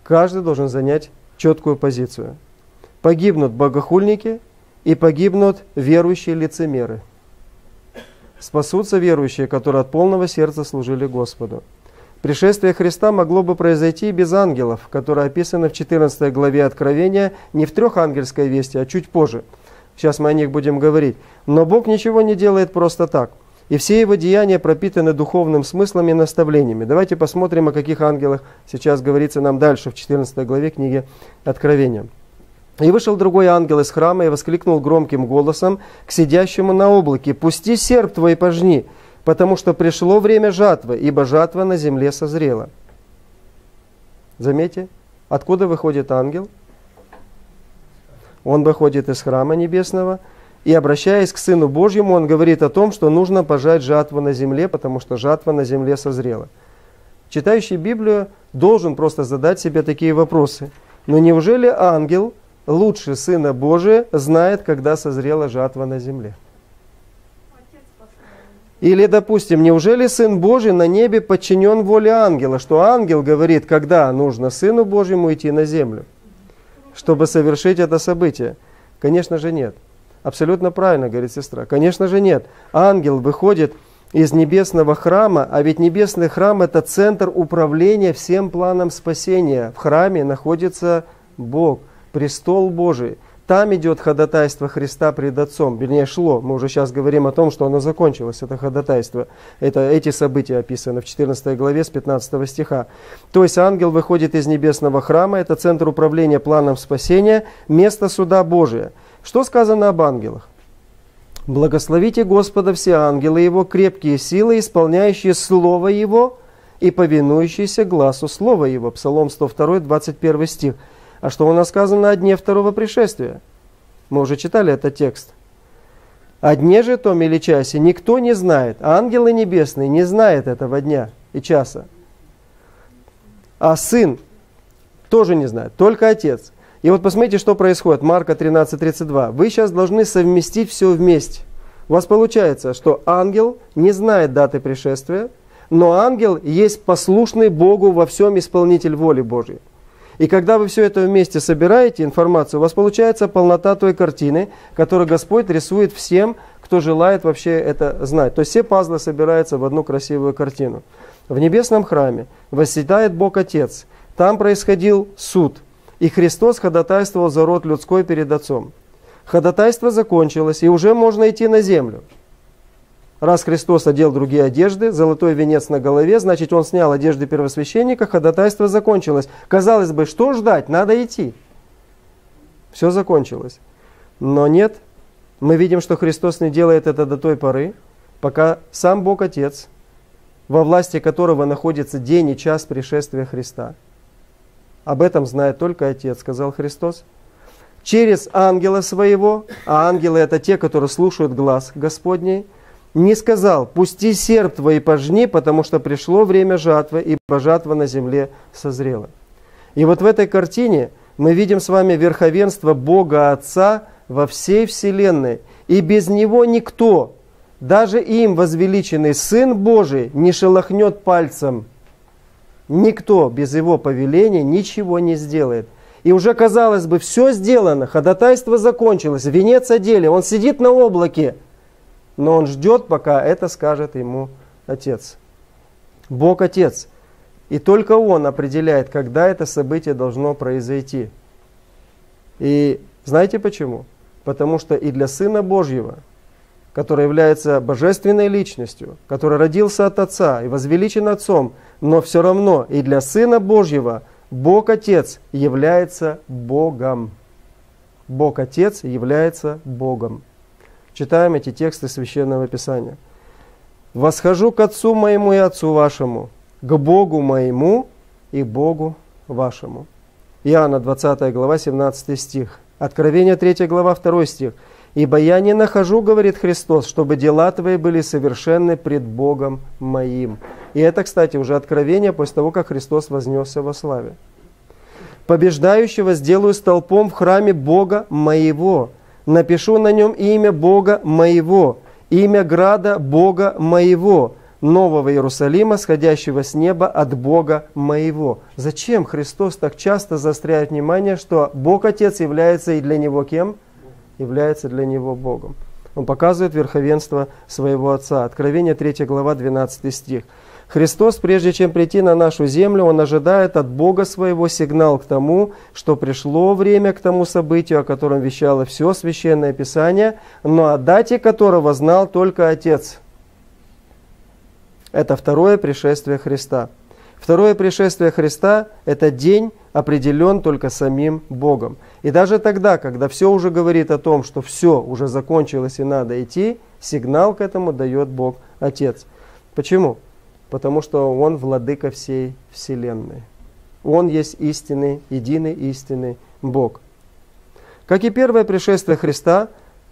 Каждый должен занять четкую позицию. Погибнут богохульники и погибнут верующие лицемеры. Спасутся верующие, которые от полного сердца служили Господу. Пришествие Христа могло бы произойти и без ангелов, которые описаны в 14 главе Откровения не в трехангельской вести, а чуть позже. Сейчас мы о них будем говорить. Но Бог ничего не делает просто так. И все его деяния пропитаны духовным смыслом и наставлениями. Давайте посмотрим, о каких ангелах сейчас говорится нам дальше в 14 главе книги Откровения. И вышел другой ангел из храма и воскликнул громким голосом к сидящему на облаке, «Пусти серп твой пожни, потому что пришло время жатвы, ибо жатва на земле созрела». Заметьте, откуда выходит ангел? Он выходит из храма небесного, и обращаясь к Сыну Божьему, он говорит о том, что нужно пожать жатву на земле, потому что жатва на земле созрела. Читающий Библию должен просто задать себе такие вопросы. Но неужели ангел, лучше Сына Божия, знает, когда созрела жатва на земле? Или, допустим, неужели Сын Божий на небе подчинен воле ангела, что ангел говорит, когда нужно Сыну Божьему идти на землю, чтобы совершить это событие? Конечно же нет. Абсолютно правильно, говорит сестра. Конечно же нет. Ангел выходит из небесного храма, а ведь небесный храм – это центр управления всем планом спасения. В храме находится Бог, престол Божий – там идет ходатайство Христа пред Отцом, вернее шло. Мы уже сейчас говорим о том, что оно закончилось, это ходатайство. Это, эти события описаны в 14 главе с 15 стиха. То есть ангел выходит из небесного храма, это центр управления планом спасения, место суда Божия. Что сказано об ангелах? Благословите Господа все ангелы Его, крепкие силы, исполняющие Слово Его и повинующиеся глазу Слова Его. Псалом 102, 21 стих. А что у нас сказано о дне второго пришествия? Мы уже читали этот текст. О дне же том или часе никто не знает. Ангелы небесные не знают этого дня и часа. А сын тоже не знает, только отец. И вот посмотрите, что происходит. Марка 13.32. Вы сейчас должны совместить все вместе. У вас получается, что ангел не знает даты пришествия, но ангел есть послушный Богу во всем исполнитель воли Божьей. И когда вы все это вместе собираете, информацию, у вас получается полнота той картины, которую Господь рисует всем, кто желает вообще это знать. То есть все пазлы собираются в одну красивую картину. В небесном храме восседает Бог Отец. Там происходил суд. И Христос ходатайствовал за род людской перед Отцом. Ходатайство закончилось, и уже можно идти на землю. Раз Христос одел другие одежды, золотой венец на голове, значит, он снял одежды первосвященника, ходатайство закончилось. Казалось бы, что ждать? Надо идти. Все закончилось. Но нет, мы видим, что Христос не делает это до той поры, пока сам Бог Отец, во власти которого находится день и час пришествия Христа. Об этом знает только Отец, сказал Христос. Через ангела своего, а ангелы это те, которые слушают глаз Господней, не сказал, пусти серп твой пожни, потому что пришло время жатвы, ибо жатва на земле созрела. И вот в этой картине мы видим с вами верховенство Бога Отца во всей вселенной. И без Него никто, даже им возвеличенный Сын Божий, не шелохнет пальцем. Никто без Его повеления ничего не сделает. И уже, казалось бы, все сделано, ходатайство закончилось, венец одели, он сидит на облаке – но он ждет, пока это скажет ему Отец. Бог Отец. И только Он определяет, когда это событие должно произойти. И знаете почему? Потому что и для Сына Божьего, который является божественной личностью, который родился от Отца и возвеличен Отцом, но все равно и для Сына Божьего Бог Отец является Богом. Бог Отец является Богом. Читаем эти тексты Священного Писания. «Восхожу к Отцу моему и Отцу вашему, к Богу моему и Богу вашему». Иоанна 20 глава 17 стих. Откровение 3 глава 2 стих. «Ибо я не нахожу, говорит Христос, чтобы дела твои были совершенны пред Богом моим». И это, кстати, уже откровение после того, как Христос вознесся во славе. «Побеждающего сделаю столпом в храме Бога моего, напишу на нем имя Бога моего, имя града Бога моего, нового Иерусалима, сходящего с неба от Бога моего. Зачем Христос так часто заостряет внимание, что Бог Отец является и для Него кем? Является для Него Богом. Он показывает верховенство своего Отца. Откровение 3 глава 12 стих. Христос, прежде чем прийти на нашу землю, Он ожидает от Бога своего сигнал к тому, что пришло время к тому событию, о котором вещало все Священное Писание, но о дате которого знал только Отец – это второе пришествие Христа. Второе пришествие Христа – это день, определен только самим Богом. И даже тогда, когда все уже говорит о том, что все уже закончилось и надо идти, сигнал к этому дает Бог Отец. Почему? Потому что Он владыка всей Вселенной. Он есть истинный, единый истинный Бог. Как и первое пришествие Христа,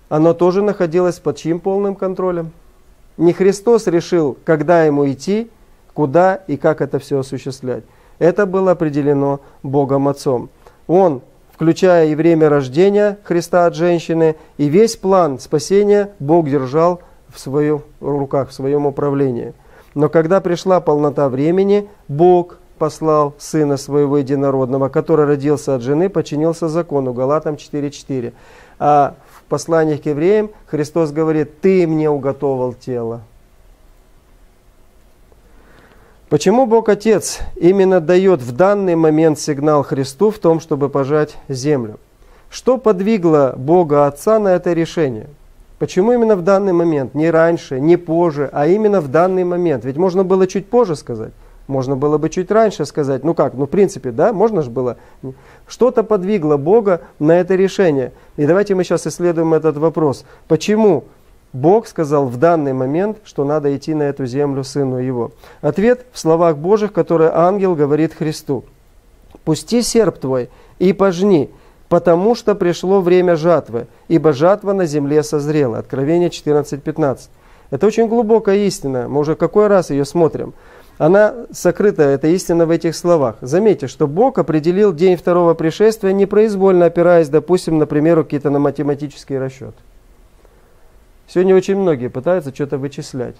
оно тоже находилось под чьим полным контролем? Не Христос решил, когда ему идти, куда и как это все осуществлять. Это было определено Богом Отцом. Он, включая и время рождения Христа от женщины, и весь план спасения Бог держал в своих руках, в своем управлении. Но когда пришла полнота времени, Бог послал Сына Своего Единородного, который родился от жены, подчинился закону, Галатам 4.4. А посланиях к евреям Христос говорит, ты мне уготовал тело. Почему Бог Отец именно дает в данный момент сигнал Христу в том, чтобы пожать землю? Что подвигло Бога Отца на это решение? Почему именно в данный момент? Не раньше, не позже, а именно в данный момент. Ведь можно было чуть позже сказать. Можно было бы чуть раньше сказать, ну как, ну в принципе, да, можно же было. Что-то подвигло Бога на это решение. И давайте мы сейчас исследуем этот вопрос. Почему Бог сказал в данный момент, что надо идти на эту землю Сыну Его? Ответ в словах Божьих, которые ангел говорит Христу. «Пусти серп твой и пожни, потому что пришло время жатвы, ибо жатва на земле созрела». Откровение 14.15. Это очень глубокая истина. Мы уже какой раз ее смотрим. Она сокрыта, эта истина в этих словах. Заметьте, что Бог определил день второго пришествия непроизвольно опираясь, допустим, например, какие-то на математический расчет. Сегодня очень многие пытаются что-то вычислять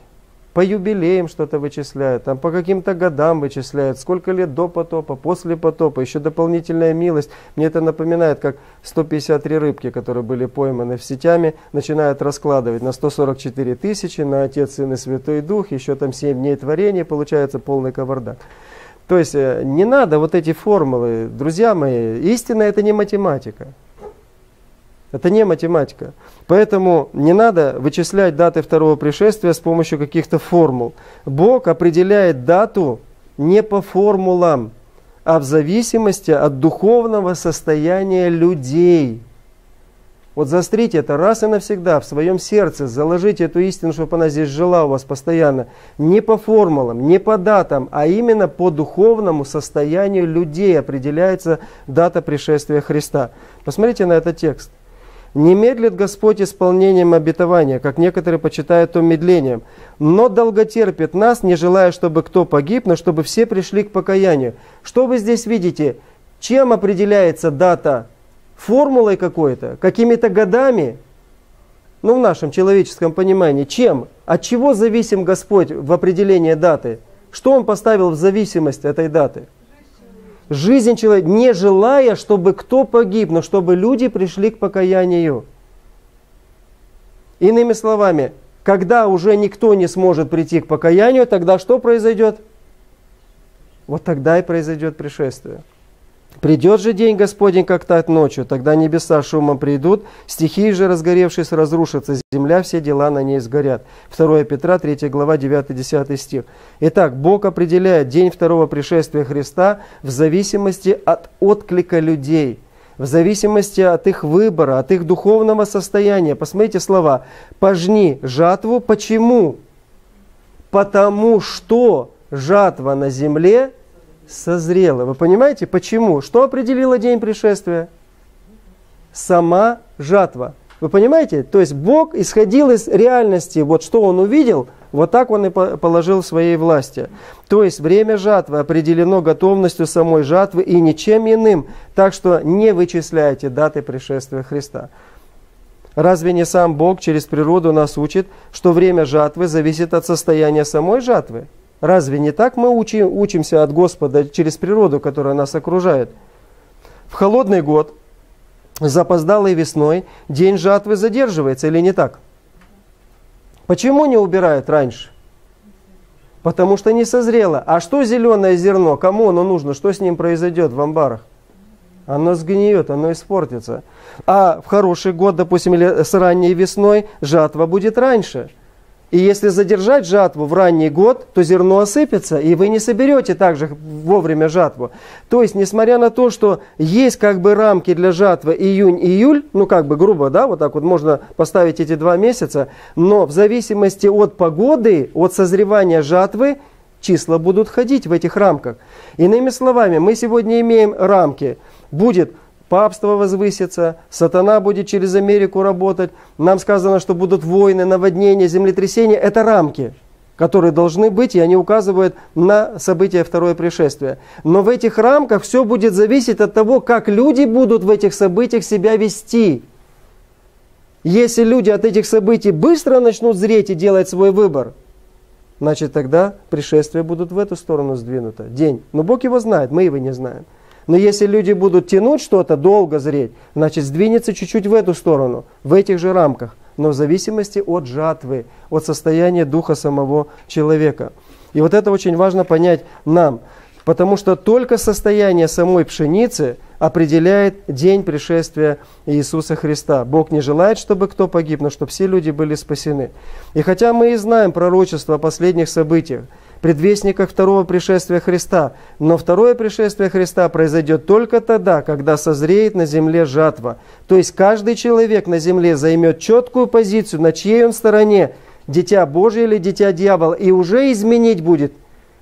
по юбилеям что-то вычисляют, там по каким-то годам вычисляют, сколько лет до потопа, после потопа, еще дополнительная милость. Мне это напоминает, как 153 рыбки, которые были пойманы в сетями, начинают раскладывать на 144 тысячи, на Отец, Сын и Святой Дух, еще там 7 дней творения, получается полный кавардак. То есть э, не надо вот эти формулы, друзья мои, истина это не математика. Это не математика. Поэтому не надо вычислять даты второго пришествия с помощью каких-то формул. Бог определяет дату не по формулам, а в зависимости от духовного состояния людей. Вот заострите это раз и навсегда в своем сердце, заложите эту истину, чтобы она здесь жила у вас постоянно. Не по формулам, не по датам, а именно по духовному состоянию людей определяется дата пришествия Христа. Посмотрите на этот текст. Не медлит Господь исполнением обетования, как некоторые почитают то медлением, но долготерпит нас, не желая, чтобы кто погиб, но чтобы все пришли к покаянию. Что вы здесь видите? Чем определяется дата? Формулой какой-то? Какими-то годами? Ну, в нашем человеческом понимании. Чем? От чего зависим Господь в определении даты? Что Он поставил в зависимость этой даты? Жизнь человека, не желая, чтобы кто погиб, но чтобы люди пришли к покаянию. Иными словами, когда уже никто не сможет прийти к покаянию, тогда что произойдет? Вот тогда и произойдет пришествие. Придет же день Господень, как тать ночью, тогда небеса шумом придут, стихии же, разгоревшись, разрушатся, земля, все дела на ней сгорят. 2 Петра, 3 глава, 9-10 стих. Итак, Бог определяет день второго пришествия Христа в зависимости от отклика людей, в зависимости от их выбора, от их духовного состояния. Посмотрите слова. «Пожни жатву». Почему? Потому что жатва на земле созрела. Вы понимаете, почему? Что определило день пришествия? Сама жатва. Вы понимаете? То есть Бог исходил из реальности, вот что Он увидел, вот так Он и положил своей власти. То есть время жатвы определено готовностью самой жатвы и ничем иным. Так что не вычисляйте даты пришествия Христа. Разве не сам Бог через природу нас учит, что время жатвы зависит от состояния самой жатвы? Разве не так мы учим, учимся от Господа через природу, которая нас окружает? В холодный год, запоздалой весной, день жатвы задерживается или не так? Почему не убирают раньше? Потому что не созрело. А что зеленое зерно? Кому оно нужно? Что с ним произойдет в амбарах? Оно сгниет, оно испортится. А в хороший год, допустим, или с ранней весной, жатва будет раньше – и если задержать жатву в ранний год, то зерно осыпется, и вы не соберете также вовремя жатву. То есть, несмотря на то, что есть как бы рамки для жатвы июнь-июль, ну как бы грубо, да, вот так вот можно поставить эти два месяца, но в зависимости от погоды, от созревания жатвы, числа будут ходить в этих рамках. Иными словами, мы сегодня имеем рамки. Будет папство возвысится, сатана будет через Америку работать. Нам сказано, что будут войны, наводнения, землетрясения. Это рамки, которые должны быть, и они указывают на события второе пришествия. Но в этих рамках все будет зависеть от того, как люди будут в этих событиях себя вести. Если люди от этих событий быстро начнут зреть и делать свой выбор, значит тогда пришествия будут в эту сторону сдвинуто. День. Но Бог его знает, мы его не знаем. Но если люди будут тянуть что-то, долго зреть, значит сдвинется чуть-чуть в эту сторону, в этих же рамках, но в зависимости от жатвы, от состояния духа самого человека. И вот это очень важно понять нам, потому что только состояние самой пшеницы определяет день пришествия Иисуса Христа. Бог не желает, чтобы кто погиб, но чтобы все люди были спасены. И хотя мы и знаем пророчество о последних событиях, предвестниках второго пришествия Христа. Но второе пришествие Христа произойдет только тогда, когда созреет на земле жатва. То есть каждый человек на земле займет четкую позицию, на чьей он стороне, дитя Божие или дитя дьявола, и уже изменить будет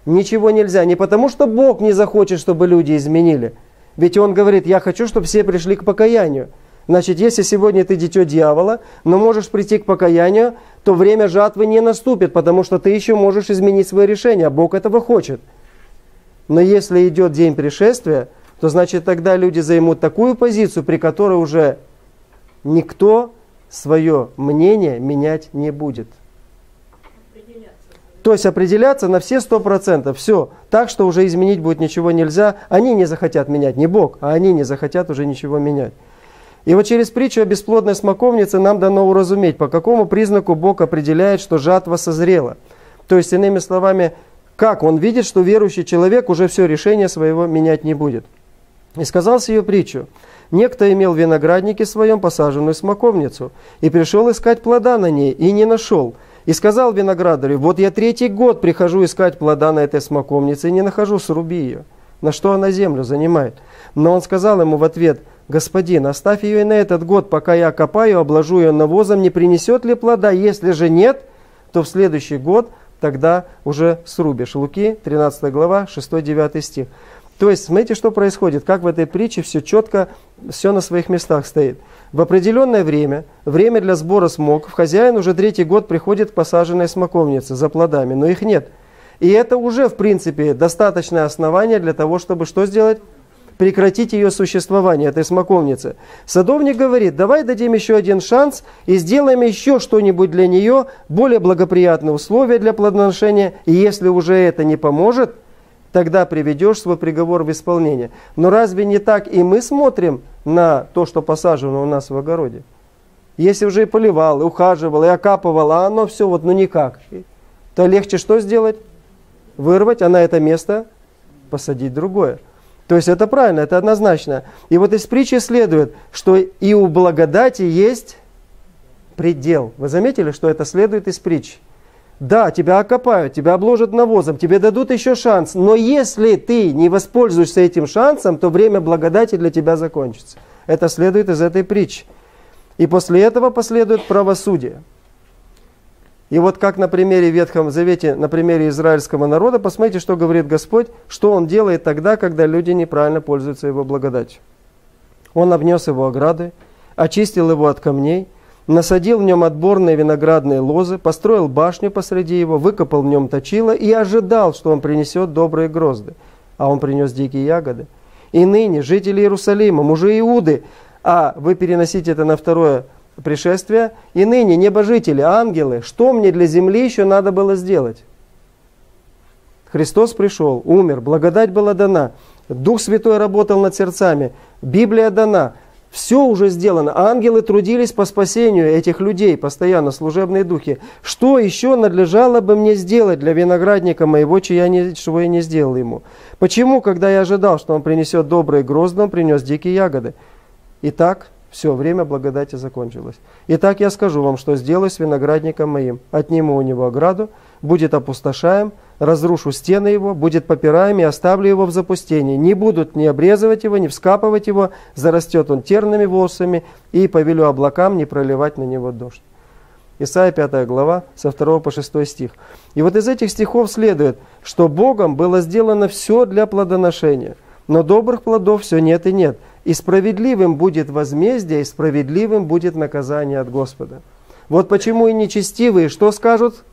ничего нельзя. Не потому, что Бог не захочет, чтобы люди изменили. Ведь Он говорит, я хочу, чтобы все пришли к покаянию. Значит, если сегодня ты дитё дьявола, но можешь прийти к покаянию, то время жатвы не наступит, потому что ты еще можешь изменить свое решение, а Бог этого хочет. Но если идет день пришествия, то значит тогда люди займут такую позицию, при которой уже никто свое мнение менять не будет. То есть определяться на все сто процентов. Все. Так, что уже изменить будет ничего нельзя. Они не захотят менять, не Бог, а они не захотят уже ничего менять. И вот через притчу о бесплодной смоковнице нам дано уразуметь, по какому признаку Бог определяет, что жатва созрела. То есть, иными словами, как он видит, что верующий человек уже все решение своего менять не будет. И сказал с ее притчу, некто имел в винограднике своем посаженную смоковницу, и пришел искать плода на ней, и не нашел. И сказал виноградарю, вот я третий год прихожу искать плода на этой смоковнице, и не нахожу, сруби ее. На что она землю занимает? Но он сказал ему в ответ – Господин, оставь ее и на этот год, пока я копаю, обложу ее навозом, не принесет ли плода? Если же нет, то в следующий год тогда уже срубишь. Луки, 13 глава, 6-9 стих. То есть, смотрите, что происходит, как в этой притче все четко, все на своих местах стоит. В определенное время, время для сбора смог, хозяин уже третий год приходит к посаженной смоковнице за плодами, но их нет. И это уже, в принципе, достаточное основание для того, чтобы что сделать? Прекратить ее существование, этой смоковницы. Садовник говорит, давай дадим еще один шанс и сделаем еще что-нибудь для нее, более благоприятные условия для плодоношения, и если уже это не поможет, тогда приведешь свой приговор в исполнение. Но разве не так и мы смотрим на то, что посажено у нас в огороде? Если уже и поливал, и ухаживал, и окапывал, а оно все вот ну никак, то легче что сделать? Вырвать, а на это место посадить другое. То есть это правильно, это однозначно. И вот из притчи следует, что и у благодати есть предел. Вы заметили, что это следует из притчи? Да, тебя окопают, тебя обложат навозом, тебе дадут еще шанс. Но если ты не воспользуешься этим шансом, то время благодати для тебя закончится. Это следует из этой притчи. И после этого последует правосудие. И вот как на примере Ветхом Завете, на примере израильского народа, посмотрите, что говорит Господь, что Он делает тогда, когда люди неправильно пользуются Его благодатью. Он обнес его ограды, очистил его от камней, насадил в нем отборные виноградные лозы, построил башню посреди его, выкопал в нем точило и ожидал, что он принесет добрые грозды. А он принес дикие ягоды. И ныне жители Иерусалима, мужи Иуды, а вы переносите это на второе пришествие, и ныне небожители, ангелы, что мне для земли еще надо было сделать? Христос пришел, умер, благодать была дана, Дух Святой работал над сердцами, Библия дана – все уже сделано. Ангелы трудились по спасению этих людей, постоянно, служебные духи. Что еще надлежало бы мне сделать для виноградника моего, чего я не сделал ему? Почему, когда я ожидал, что он принесет добрые грозды, он принес дикие ягоды? Итак, все, время благодати закончилось. Итак, я скажу вам, что сделаю с виноградником моим. Отниму у него ограду, будет опустошаем, разрушу стены его, будет попираем и оставлю его в запустении. Не будут ни обрезывать его, ни вскапывать его, зарастет он терными волосами, и повелю облакам не проливать на него дождь. Исайя 5 глава, со 2 по 6 стих. И вот из этих стихов следует, что Богом было сделано все для плодоношения, но добрых плодов все нет и нет. И справедливым будет возмездие, и справедливым будет наказание от Господа. Вот почему и нечестивые, что скажут?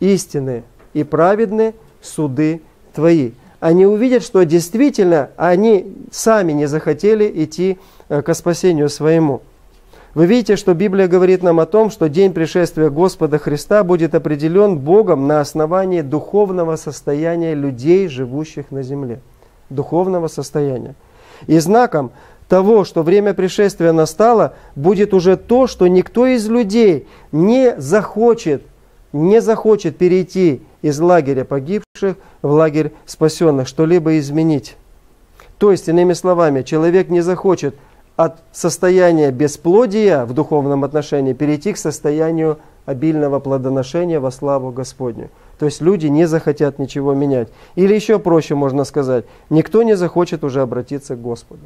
Истины и праведны суды твои. Они увидят, что действительно они сами не захотели идти э, к спасению своему. Вы видите, что Библия говорит нам о том, что день пришествия Господа Христа будет определен Богом на основании духовного состояния людей, живущих на земле. Духовного состояния. И знаком того, что время пришествия настало, будет уже то, что никто из людей не захочет, не захочет перейти из лагеря погибших в лагерь спасенных, что-либо изменить. То есть, иными словами, человек не захочет от состояния бесплодия в духовном отношении перейти к состоянию обильного плодоношения во славу Господню. То есть люди не захотят ничего менять. Или еще проще можно сказать, никто не захочет уже обратиться к Господу.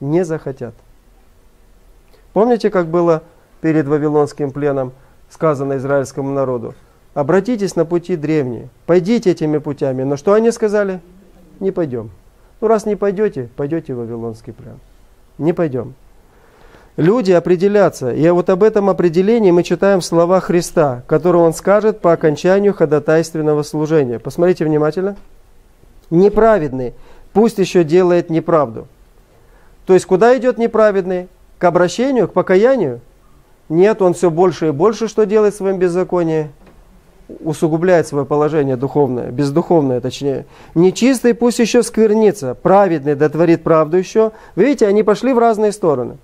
Не захотят. Помните, как было перед Вавилонским пленом сказано израильскому народу? Обратитесь на пути древние, пойдите этими путями. Но что они сказали? Не пойдем. Ну раз не пойдете, пойдете в Вавилонский плен. Не пойдем. Люди определятся. И вот об этом определении мы читаем слова Христа, которые Он скажет по окончанию ходатайственного служения. Посмотрите внимательно. Неправедный пусть еще делает неправду. То есть куда идет неправедный? К обращению, к покаянию? Нет, он все больше и больше что делает в своем беззаконии? усугубляет свое положение духовное, бездуховное точнее. Нечистый пусть еще сквернится, праведный дотворит правду еще. Видите, они пошли в разные стороны.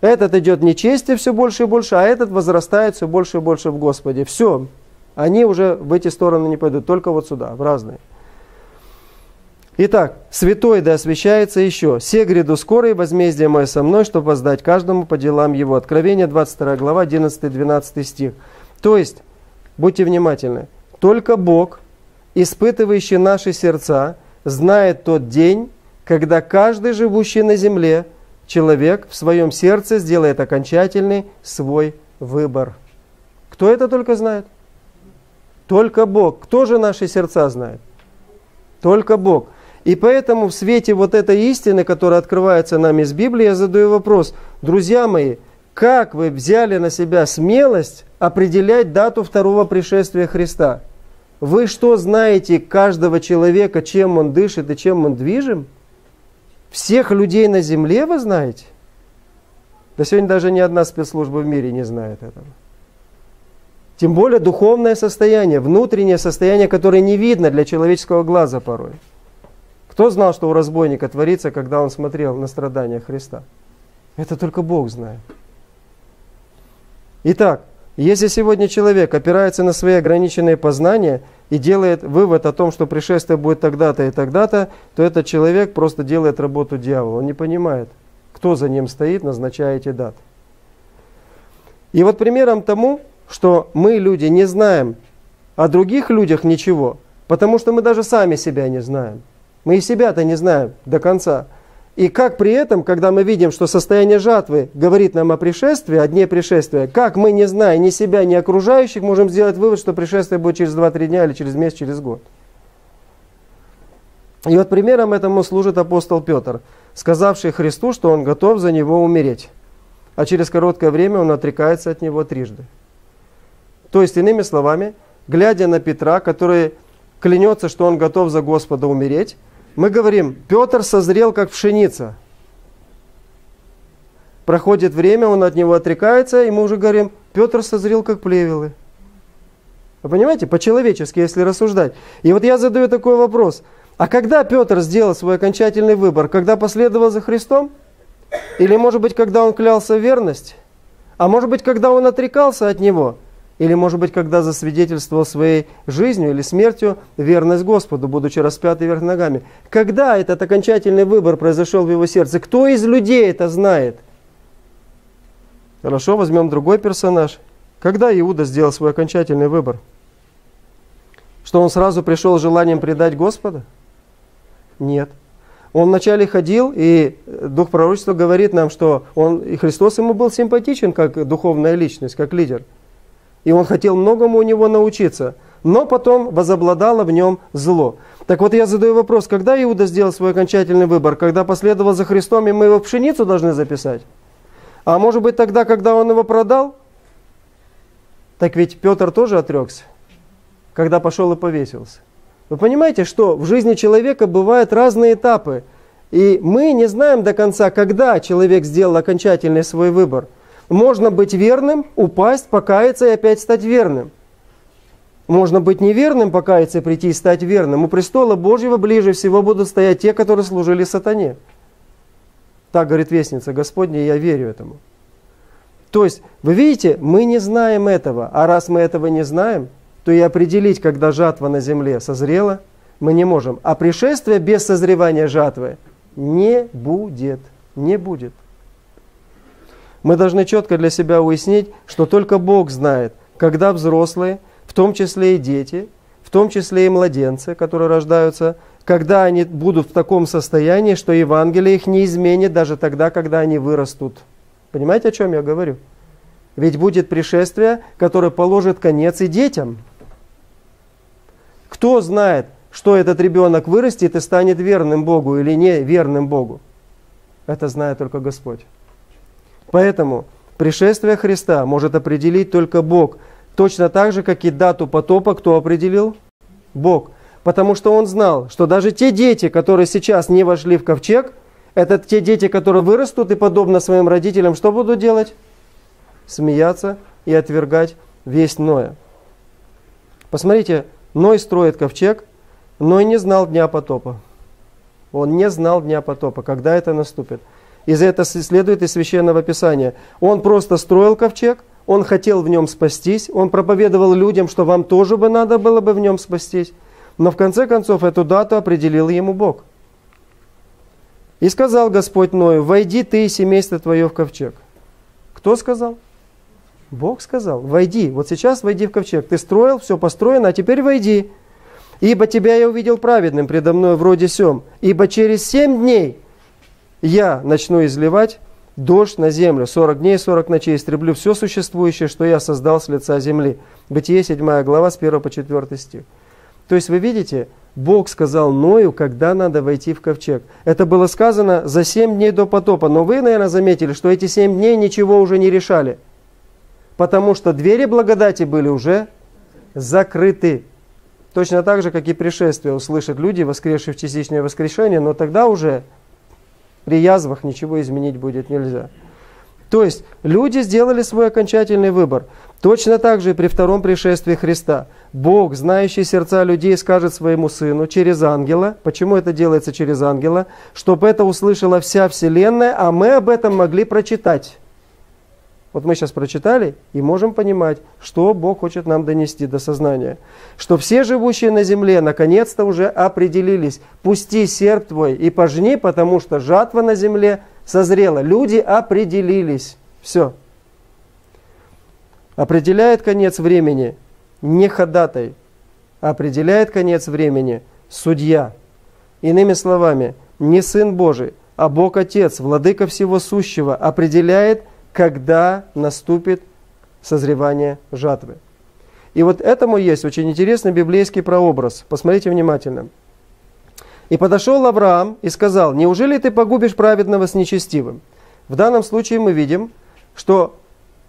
Этот идет нечестие все больше и больше, а этот возрастает все больше и больше в Господе. Все, они уже в эти стороны не пойдут, только вот сюда, в разные. Итак, святой да освящается еще. Се гряду скоро и возмездие мое со мной, чтобы воздать каждому по делам его. Откровение 22 глава, 11-12 стих. То есть, Будьте внимательны. Только Бог, испытывающий наши сердца, знает тот день, когда каждый живущий на земле человек в своем сердце сделает окончательный свой выбор. Кто это только знает? Только Бог. Кто же наши сердца знает? Только Бог. И поэтому в свете вот этой истины, которая открывается нам из Библии, я задаю вопрос. Друзья мои, как вы взяли на себя смелость определять дату второго пришествия Христа? Вы что знаете каждого человека, чем он дышит и чем он движим? Всех людей на земле вы знаете? Да сегодня даже ни одна спецслужба в мире не знает этого. Тем более духовное состояние, внутреннее состояние, которое не видно для человеческого глаза порой. Кто знал, что у разбойника творится, когда он смотрел на страдания Христа? Это только Бог знает. Итак, Если сегодня человек опирается на свои ограниченные познания и делает вывод о том, что пришествие будет тогда-то и тогда-то, то этот человек просто делает работу дьявола. Он не понимает, кто за ним стоит, назначая эти даты. И вот примером тому, что мы, люди, не знаем о других людях ничего, потому что мы даже сами себя не знаем. Мы и себя-то не знаем до конца. И как при этом, когда мы видим, что состояние жатвы говорит нам о пришествии, о дне пришествия, как мы, не зная ни себя, ни окружающих, можем сделать вывод, что пришествие будет через 2-3 дня или через месяц, через год. И вот примером этому служит апостол Петр, сказавший Христу, что он готов за него умереть. А через короткое время он отрекается от него трижды. То есть, иными словами, глядя на Петра, который клянется, что он готов за Господа умереть, мы говорим, Петр созрел как пшеница. Проходит время, он от него отрекается, и мы уже говорим, Петр созрел как плевелы. Вы понимаете, по-человечески, если рассуждать. И вот я задаю такой вопрос. А когда Петр сделал свой окончательный выбор? Когда последовал за Христом? Или, может быть, когда он клялся верность? А может быть, когда он отрекался от Него? Или, может быть, когда засвидетельствовал своей жизнью или смертью верность Господу, будучи распятый вверх ногами. Когда этот окончательный выбор произошел в его сердце? Кто из людей это знает? Хорошо, возьмем другой персонаж. Когда Иуда сделал свой окончательный выбор? Что он сразу пришел с желанием предать Господа? Нет. Он вначале ходил, и Дух пророчества говорит нам, что он, и Христос ему был симпатичен как духовная личность, как лидер – и он хотел многому у него научиться. Но потом возобладало в нем зло. Так вот я задаю вопрос, когда Иуда сделал свой окончательный выбор? Когда последовал за Христом, и мы его в пшеницу должны записать? А может быть тогда, когда он его продал? Так ведь Петр тоже отрекся, когда пошел и повесился. Вы понимаете, что в жизни человека бывают разные этапы. И мы не знаем до конца, когда человек сделал окончательный свой выбор – можно быть верным, упасть, покаяться и опять стать верным. Можно быть неверным, покаяться и прийти и стать верным. У престола Божьего ближе всего будут стоять те, которые служили сатане. Так говорит Вестница Господня, и я верю этому. То есть, вы видите, мы не знаем этого. А раз мы этого не знаем, то и определить, когда жатва на земле созрела, мы не можем. А пришествие без созревания жатвы не будет. Не будет. Мы должны четко для себя уяснить, что только Бог знает, когда взрослые, в том числе и дети, в том числе и младенцы, которые рождаются, когда они будут в таком состоянии, что Евангелие их не изменит даже тогда, когда они вырастут. Понимаете, о чем я говорю? Ведь будет пришествие, которое положит конец и детям. Кто знает, что этот ребенок вырастет и станет верным Богу или не верным Богу? Это знает только Господь. Поэтому пришествие Христа может определить только Бог. Точно так же, как и дату потопа, кто определил? Бог. Потому что Он знал, что даже те дети, которые сейчас не вошли в ковчег, это те дети, которые вырастут и, подобно своим родителям, что будут делать? Смеяться и отвергать весь Ноя. Посмотрите, Ной строит ковчег, Ной не знал дня потопа. Он не знал дня потопа, когда это наступит. Из этого следует из Священного Писания. Он просто строил ковчег, он хотел в нем спастись, он проповедовал людям, что вам тоже бы надо было бы в нем спастись. Но в конце концов эту дату определил ему Бог. И сказал Господь Ною, войди ты и семейство твое в ковчег. Кто сказал? Бог сказал, войди, вот сейчас войди в ковчег. Ты строил, все построено, а теперь войди. Ибо тебя я увидел праведным предо мной вроде сем. Ибо через семь дней я начну изливать дождь на землю. 40 дней, 40 ночей истреблю все существующее, что я создал с лица земли. Бытие 7 глава с 1 по 4 стих. То есть вы видите, Бог сказал Ною, когда надо войти в ковчег. Это было сказано за 7 дней до потопа. Но вы, наверное, заметили, что эти 7 дней ничего уже не решали. Потому что двери благодати были уже закрыты. Точно так же, как и пришествие услышат люди, воскресшие в частичное воскрешение, но тогда уже при язвах ничего изменить будет нельзя. То есть люди сделали свой окончательный выбор. Точно так же и при втором пришествии Христа. Бог, знающий сердца людей, скажет своему Сыну через ангела. Почему это делается через ангела? Чтобы это услышала вся Вселенная, а мы об этом могли прочитать. Вот мы сейчас прочитали и можем понимать, что Бог хочет нам донести до сознания. Что все живущие на земле наконец-то уже определились. Пусти серп твой и пожни, потому что жатва на земле созрела. Люди определились. Все. Определяет конец времени не ходатай, определяет конец времени судья. Иными словами, не Сын Божий, а Бог Отец, Владыка всего сущего, определяет, когда наступит созревание жатвы. И вот этому есть очень интересный библейский прообраз. Посмотрите внимательно. «И подошел Авраам и сказал, неужели ты погубишь праведного с нечестивым?» В данном случае мы видим, что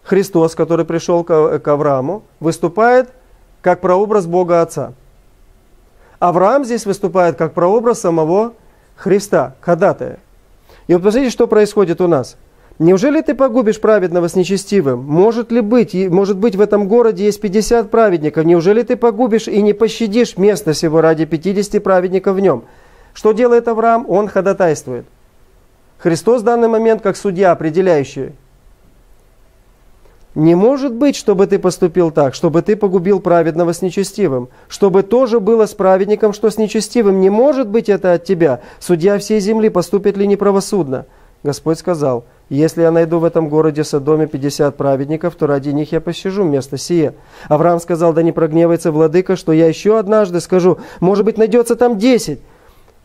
Христос, который пришел к Аврааму, выступает как прообраз Бога Отца. Авраам здесь выступает как прообраз самого Христа, ходатая. И вот посмотрите, что происходит у нас. Неужели ты погубишь праведного с нечестивым? Может ли быть, может быть в этом городе есть 50 праведников? Неужели ты погубишь и не пощадишь место сего ради 50 праведников в нем? Что делает Авраам? Он ходатайствует. Христос в данный момент как судья, определяющий, не может быть, чтобы ты поступил так, чтобы ты погубил праведного с нечестивым, чтобы тоже было с праведником, что с нечестивым. Не может быть это от тебя. Судья всей земли поступит ли неправосудно? Господь сказал, если я найду в этом городе Содоме 50 праведников, то ради них я посижу место сие. Авраам сказал, да не прогневается владыка, что я еще однажды скажу, может быть найдется там 10.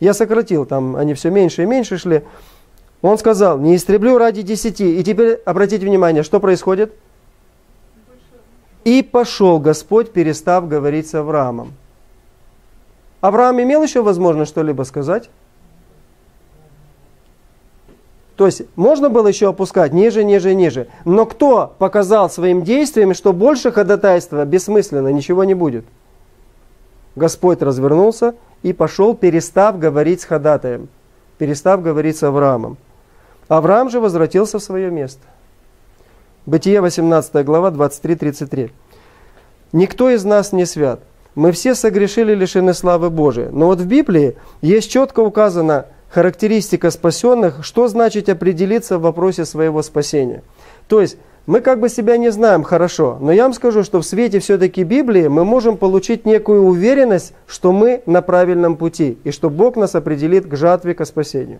Я сократил, там они все меньше и меньше шли. Он сказал, не истреблю ради десяти. И теперь обратите внимание, что происходит? И пошел Господь, перестав говорить с Авраамом. Авраам имел еще возможность что-либо сказать? То есть можно было еще опускать ниже, ниже, ниже. Но кто показал своим действиями, что больше ходатайства бессмысленно, ничего не будет? Господь развернулся и пошел, перестав говорить с ходатаем, перестав говорить с Авраамом. Авраам же возвратился в свое место. Бытие 18 глава 23-33. «Никто из нас не свят. Мы все согрешили, лишены славы Божией». Но вот в Библии есть четко указана характеристика спасенных, что значит определиться в вопросе своего спасения. То есть, мы как бы себя не знаем хорошо, но я вам скажу, что в свете все-таки Библии мы можем получить некую уверенность, что мы на правильном пути, и что Бог нас определит к жатве, к спасению.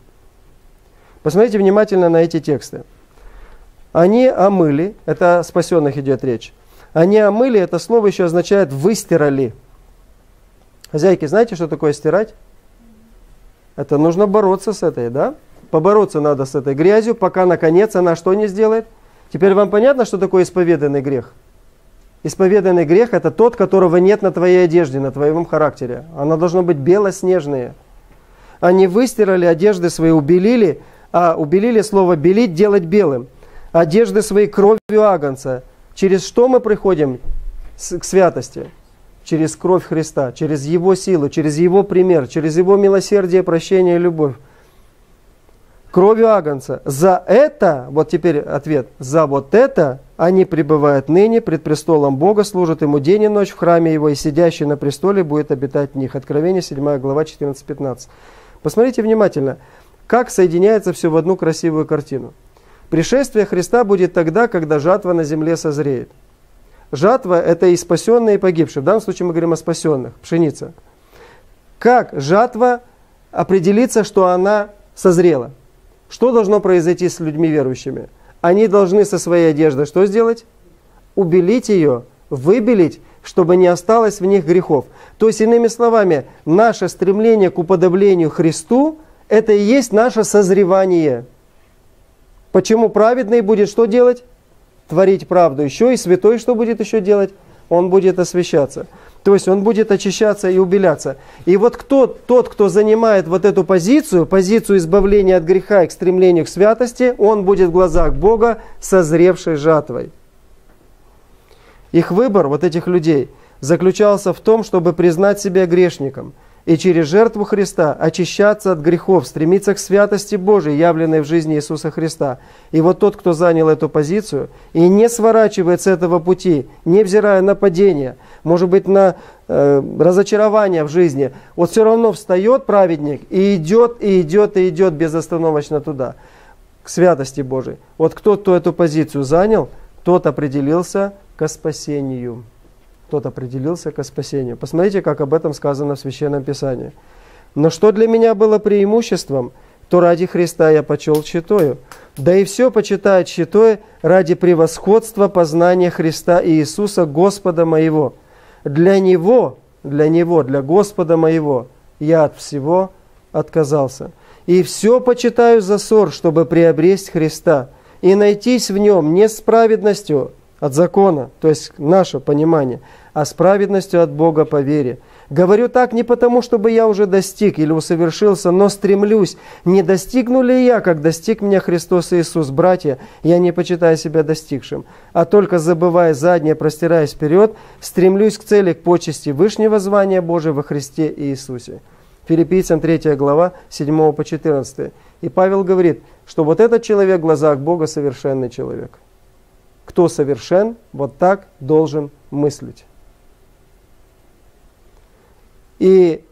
Посмотрите внимательно на эти тексты. Они омыли, это о спасенных идет речь. Они омыли, это слово еще означает выстирали. Хозяйки, знаете, что такое стирать? Это нужно бороться с этой, да? Побороться надо с этой грязью, пока наконец она что не сделает? Теперь вам понятно, что такое исповеданный грех? Исповеданный грех – это тот, которого нет на твоей одежде, на твоем характере. Она должна быть белоснежная. Они выстирали одежды свои, убелили, а убелили слово «белить» – делать белым одежды своей кровью Агнца. Через что мы приходим к святости? Через кровь Христа, через Его силу, через Его пример, через Его милосердие, прощение и любовь. Кровью Агнца. За это, вот теперь ответ, за вот это они пребывают ныне пред престолом Бога, служат Ему день и ночь в храме Его, и сидящий на престоле будет обитать в них. Откровение 7 глава 14-15. Посмотрите внимательно, как соединяется все в одну красивую картину. Пришествие Христа будет тогда, когда жатва на земле созреет. Жатва – это и спасенные, и погибшие. В данном случае мы говорим о спасенных, пшеница. Как жатва определиться, что она созрела? Что должно произойти с людьми верующими? Они должны со своей одеждой что сделать? Убелить ее, выбелить, чтобы не осталось в них грехов. То есть, иными словами, наше стремление к уподоблению Христу – это и есть наше созревание – Почему праведный будет что делать? Творить правду. Еще и святой что будет еще делать? Он будет освящаться. То есть он будет очищаться и убеляться. И вот кто, тот, кто занимает вот эту позицию, позицию избавления от греха и к стремлению к святости, он будет в глазах Бога созревшей жатвой. Их выбор, вот этих людей, заключался в том, чтобы признать себя грешником – и через жертву Христа очищаться от грехов, стремиться к святости Божией, явленной в жизни Иисуса Христа. И вот тот, кто занял эту позицию и не сворачивает с этого пути, невзирая на падение, может быть, на э, разочарование в жизни, вот все равно встает праведник и идет, и идет, и идет безостановочно туда, к святости Божией. Вот кто, кто эту позицию занял, тот определился к спасению. Тот определился к спасению. Посмотрите, как об этом сказано в Священном Писании. Но что для меня было преимуществом, то ради Христа я почел читою. Да и все почитает читое ради превосходства познания Христа и Иисуса Господа моего. Для Него, для Него, для Господа моего я от всего отказался. И все почитаю за ссор, чтобы приобрести Христа и найтись в нем не с праведностью от закона, то есть наше понимание, а с праведностью от Бога по вере. Говорю так не потому, чтобы я уже достиг или усовершился, но стремлюсь, не достигну ли я, как достиг меня Христос Иисус, братья, я не почитаю себя достигшим, а только забывая заднее, простираясь вперед, стремлюсь к цели, к почести Вышнего звания Божия во Христе Иисусе. Филиппийцам 3 глава 7 по 14. И Павел говорит, что вот этот человек в глазах Бога совершенный человек. Кто совершен, вот так должен мыслить. И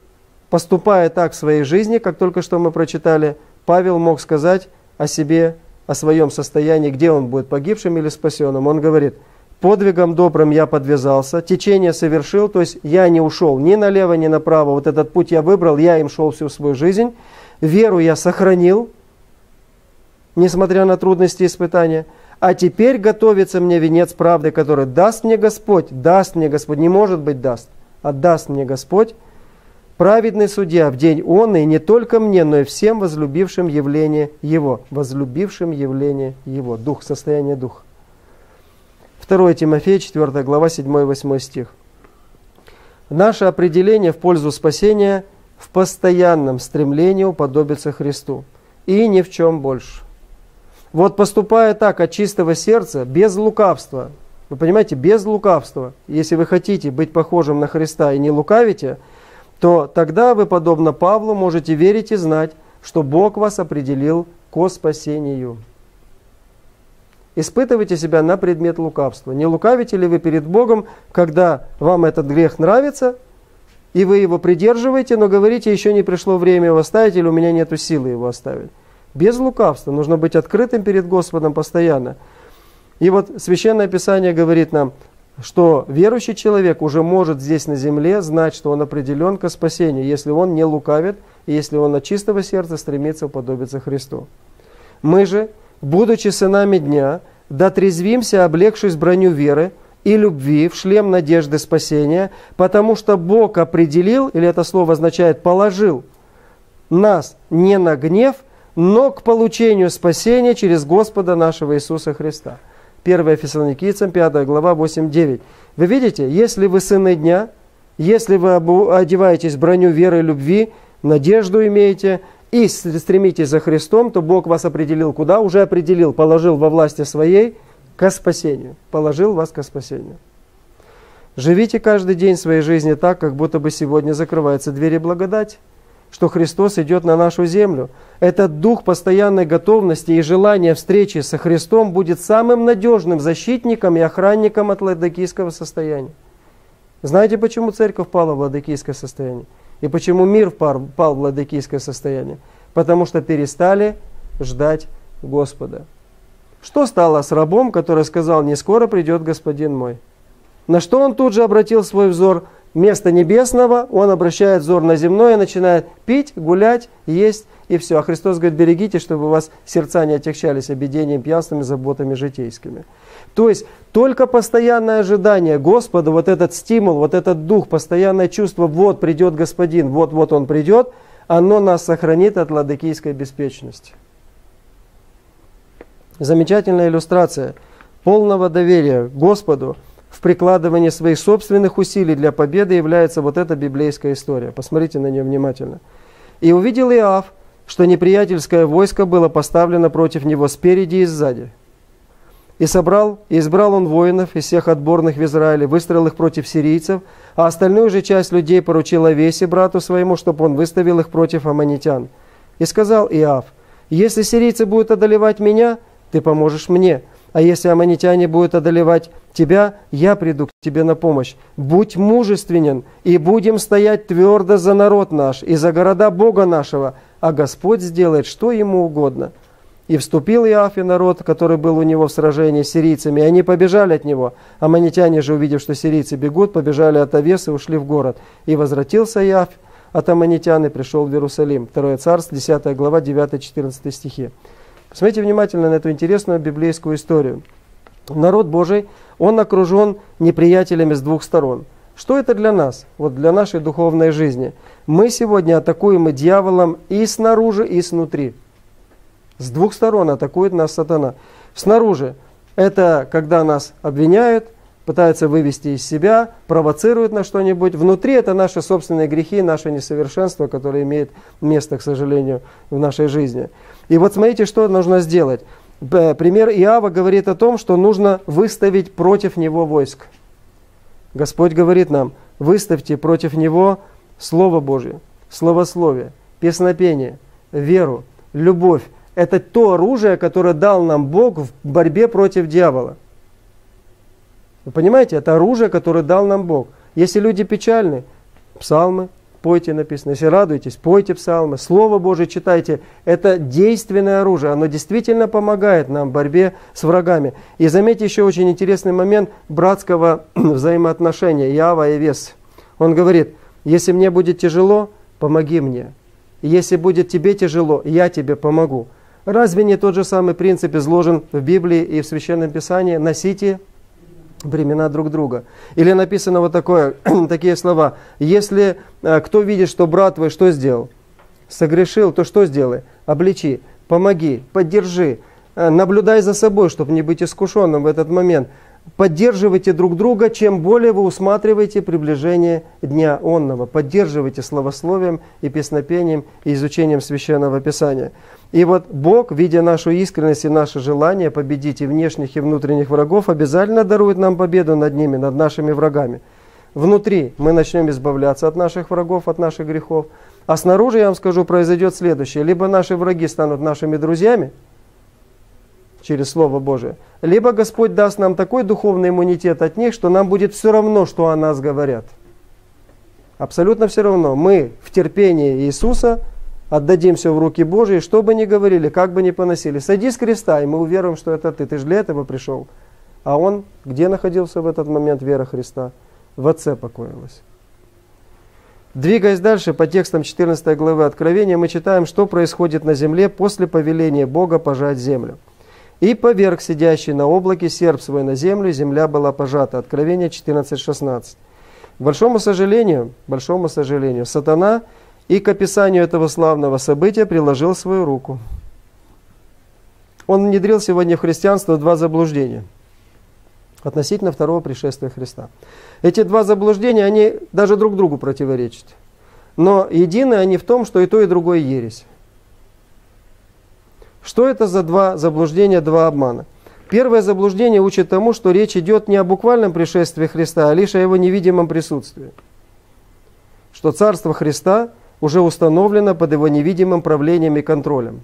поступая так в своей жизни, как только что мы прочитали, Павел мог сказать о себе, о своем состоянии, где он будет погибшим или спасенным. Он говорит – подвигом добрым я подвязался, течение совершил, то есть я не ушел ни налево, ни направо. Вот этот путь я выбрал, я им шел всю свою жизнь. Веру я сохранил, несмотря на трудности и испытания. А теперь готовится мне венец правды, который даст мне Господь, даст мне Господь, не может быть даст, а даст мне Господь, праведный судья в день он, и не только мне, но и всем возлюбившим явление Его, возлюбившим явление Его, дух, состояние духа. 2 Тимофея, 4 глава, 7-8 стих. Наше определение в пользу спасения в постоянном стремлении уподобиться Христу и ни в чем больше. Вот поступая так от чистого сердца, без лукавства, вы понимаете, без лукавства, если вы хотите быть похожим на Христа и не лукавите, то тогда вы, подобно Павлу, можете верить и знать, что Бог вас определил ко спасению. Испытывайте себя на предмет лукавства. Не лукавите ли вы перед Богом, когда вам этот грех нравится, и вы его придерживаете, но говорите, еще не пришло время его оставить, или у меня нет силы его оставить. Без лукавства. Нужно быть открытым перед Господом постоянно. И вот Священное Писание говорит нам, что верующий человек уже может здесь на земле знать, что он определен к спасению, если он не лукавит, и если он от чистого сердца стремится уподобиться Христу. Мы же, будучи сынами дня, дотрезвимся, облегшись броню веры и любви в шлем надежды спасения, потому что Бог определил, или это слово означает положил, нас не на гнев, но к получению спасения через Господа нашего Иисуса Христа. 1 Фессалоникийцам, 5 глава, 8-9. Вы видите, если вы сыны дня, если вы одеваетесь в броню веры и любви, надежду имеете, и стремитесь за Христом, то Бог вас определил куда? Уже определил, положил во власти своей к спасению. Положил вас к спасению. Живите каждый день своей жизни так, как будто бы сегодня закрываются двери благодати, что Христос идет на нашу землю. Этот дух постоянной готовности и желания встречи со Христом будет самым надежным защитником и охранником от ладокийского состояния. Знаете, почему церковь пала в ладокийское состояние? И почему мир впал в ладыкийское состояние? Потому что перестали ждать Господа. Что стало с рабом, который сказал, не скоро придет господин мой? На что он тут же обратил свой взор? Вместо небесного он обращает взор на земное начинает пить, гулять, есть и все. А Христос говорит, берегите, чтобы у вас сердца не отягчались обидением, пьянствами, заботами житейскими. То есть только постоянное ожидание Господа, вот этот стимул, вот этот дух, постоянное чувство, вот придет Господин, вот-вот Он придет, оно нас сохранит от ладыкийской беспечности. Замечательная иллюстрация полного доверия Господу в прикладывании своих собственных усилий для победы является вот эта библейская история. Посмотрите на нее внимательно. «И увидел Иав, что неприятельское войско было поставлено против него спереди и сзади». И собрал, и избрал он воинов из всех отборных в Израиле, выстроил их против сирийцев, а остальную же часть людей поручил Овесе, брату своему, чтобы он выставил их против аммонитян. И сказал Иав, если сирийцы будут одолевать меня, ты поможешь мне, а если аммонитяне будут одолевать тебя, я приду к тебе на помощь. Будь мужественен, и будем стоять твердо за народ наш и за города Бога нашего, а Господь сделает, что ему угодно. И вступил Иав и народ, который был у него в сражении с сирийцами, и они побежали от него. Аммонитяне же, увидев, что сирийцы бегут, побежали от Овес и ушли в город. И возвратился Иав от аммонитян и пришел в Иерусалим. Второе царство, 10 глава, 9-14 стихи. Посмотрите внимательно на эту интересную библейскую историю. Народ Божий, он окружен неприятелями с двух сторон. Что это для нас, вот для нашей духовной жизни? Мы сегодня атакуем и дьяволом и снаружи, и снутри. С двух сторон атакует нас сатана. Снаружи это когда нас обвиняют, пытаются вывести из себя, провоцируют на что-нибудь. Внутри это наши собственные грехи, наше несовершенство, которое имеет место, к сожалению, в нашей жизни. И вот смотрите, что нужно сделать. Пример Иава говорит о том, что нужно выставить против него войск. Господь говорит нам, выставьте против него Слово Божье, словословие, песнопение, веру, любовь, это то оружие, которое дал нам Бог в борьбе против дьявола. Вы понимаете, это оружие, которое дал нам Бог. Если люди печальны, псалмы, пойте написано. Если радуетесь, пойте псалмы. Слово Божие читайте. Это действенное оружие. Оно действительно помогает нам в борьбе с врагами. И заметьте еще очень интересный момент братского взаимоотношения Ява и Вес. Он говорит, если мне будет тяжело, помоги мне. Если будет тебе тяжело, я тебе помогу. Разве не тот же самый принцип изложен в Библии и в Священном Писании? Носите бремена друг друга. Или написано вот такое, такие слова. Если э, кто видит, что брат твой что сделал? Согрешил, то что сделай? Обличи, помоги, поддержи, э, наблюдай за собой, чтобы не быть искушенным в этот момент. Поддерживайте друг друга, чем более вы усматриваете приближение Дня Онного. Поддерживайте словословием и песнопением и изучением Священного Писания. И вот Бог, видя нашу искренность и наше желание победить и внешних, и внутренних врагов, обязательно дарует нам победу над ними, над нашими врагами. Внутри мы начнем избавляться от наших врагов, от наших грехов. А снаружи, я вам скажу, произойдет следующее. Либо наши враги станут нашими друзьями через Слово Божие, либо Господь даст нам такой духовный иммунитет от них, что нам будет все равно, что о нас говорят. Абсолютно все равно. Мы в терпении Иисуса – отдадим все в руки Божьи, что бы ни говорили, как бы ни поносили. Сойди с креста, и мы уверуем, что это ты. Ты же для этого пришел. А он где находился в этот момент вера Христа? В Отце покоилась. Двигаясь дальше по текстам 14 главы Откровения, мы читаем, что происходит на земле после повеления Бога пожать землю. «И поверг сидящий на облаке серп свой на землю, земля была пожата». Откровение 14.16. К большому сожалению, большому сожалению, сатана – и к описанию этого славного события приложил свою руку. Он внедрил сегодня в христианство два заблуждения относительно второго пришествия Христа. Эти два заблуждения, они даже друг другу противоречат. Но едины они в том, что и то, и другое ересь. Что это за два заблуждения, два обмана? Первое заблуждение учит тому, что речь идет не о буквальном пришествии Христа, а лишь о его невидимом присутствии. Что Царство Христа – уже установлено под его невидимым правлением и контролем.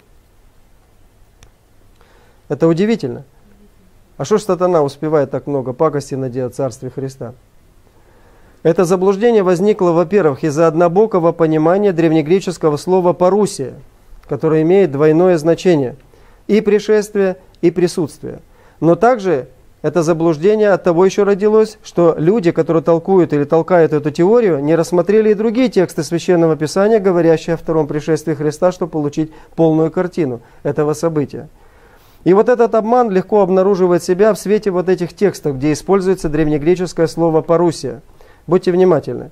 Это удивительно. А что ж сатана успевает так много пакости наделать в Царстве Христа? Это заблуждение возникло, во-первых, из-за однобокого понимания древнегреческого слова «парусия», которое имеет двойное значение – и пришествие, и присутствие. Но также это заблуждение от того еще родилось, что люди, которые толкуют или толкают эту теорию, не рассмотрели и другие тексты Священного Писания, говорящие о втором пришествии Христа, чтобы получить полную картину этого события. И вот этот обман легко обнаруживает себя в свете вот этих текстов, где используется древнегреческое слово «парусия». Будьте внимательны.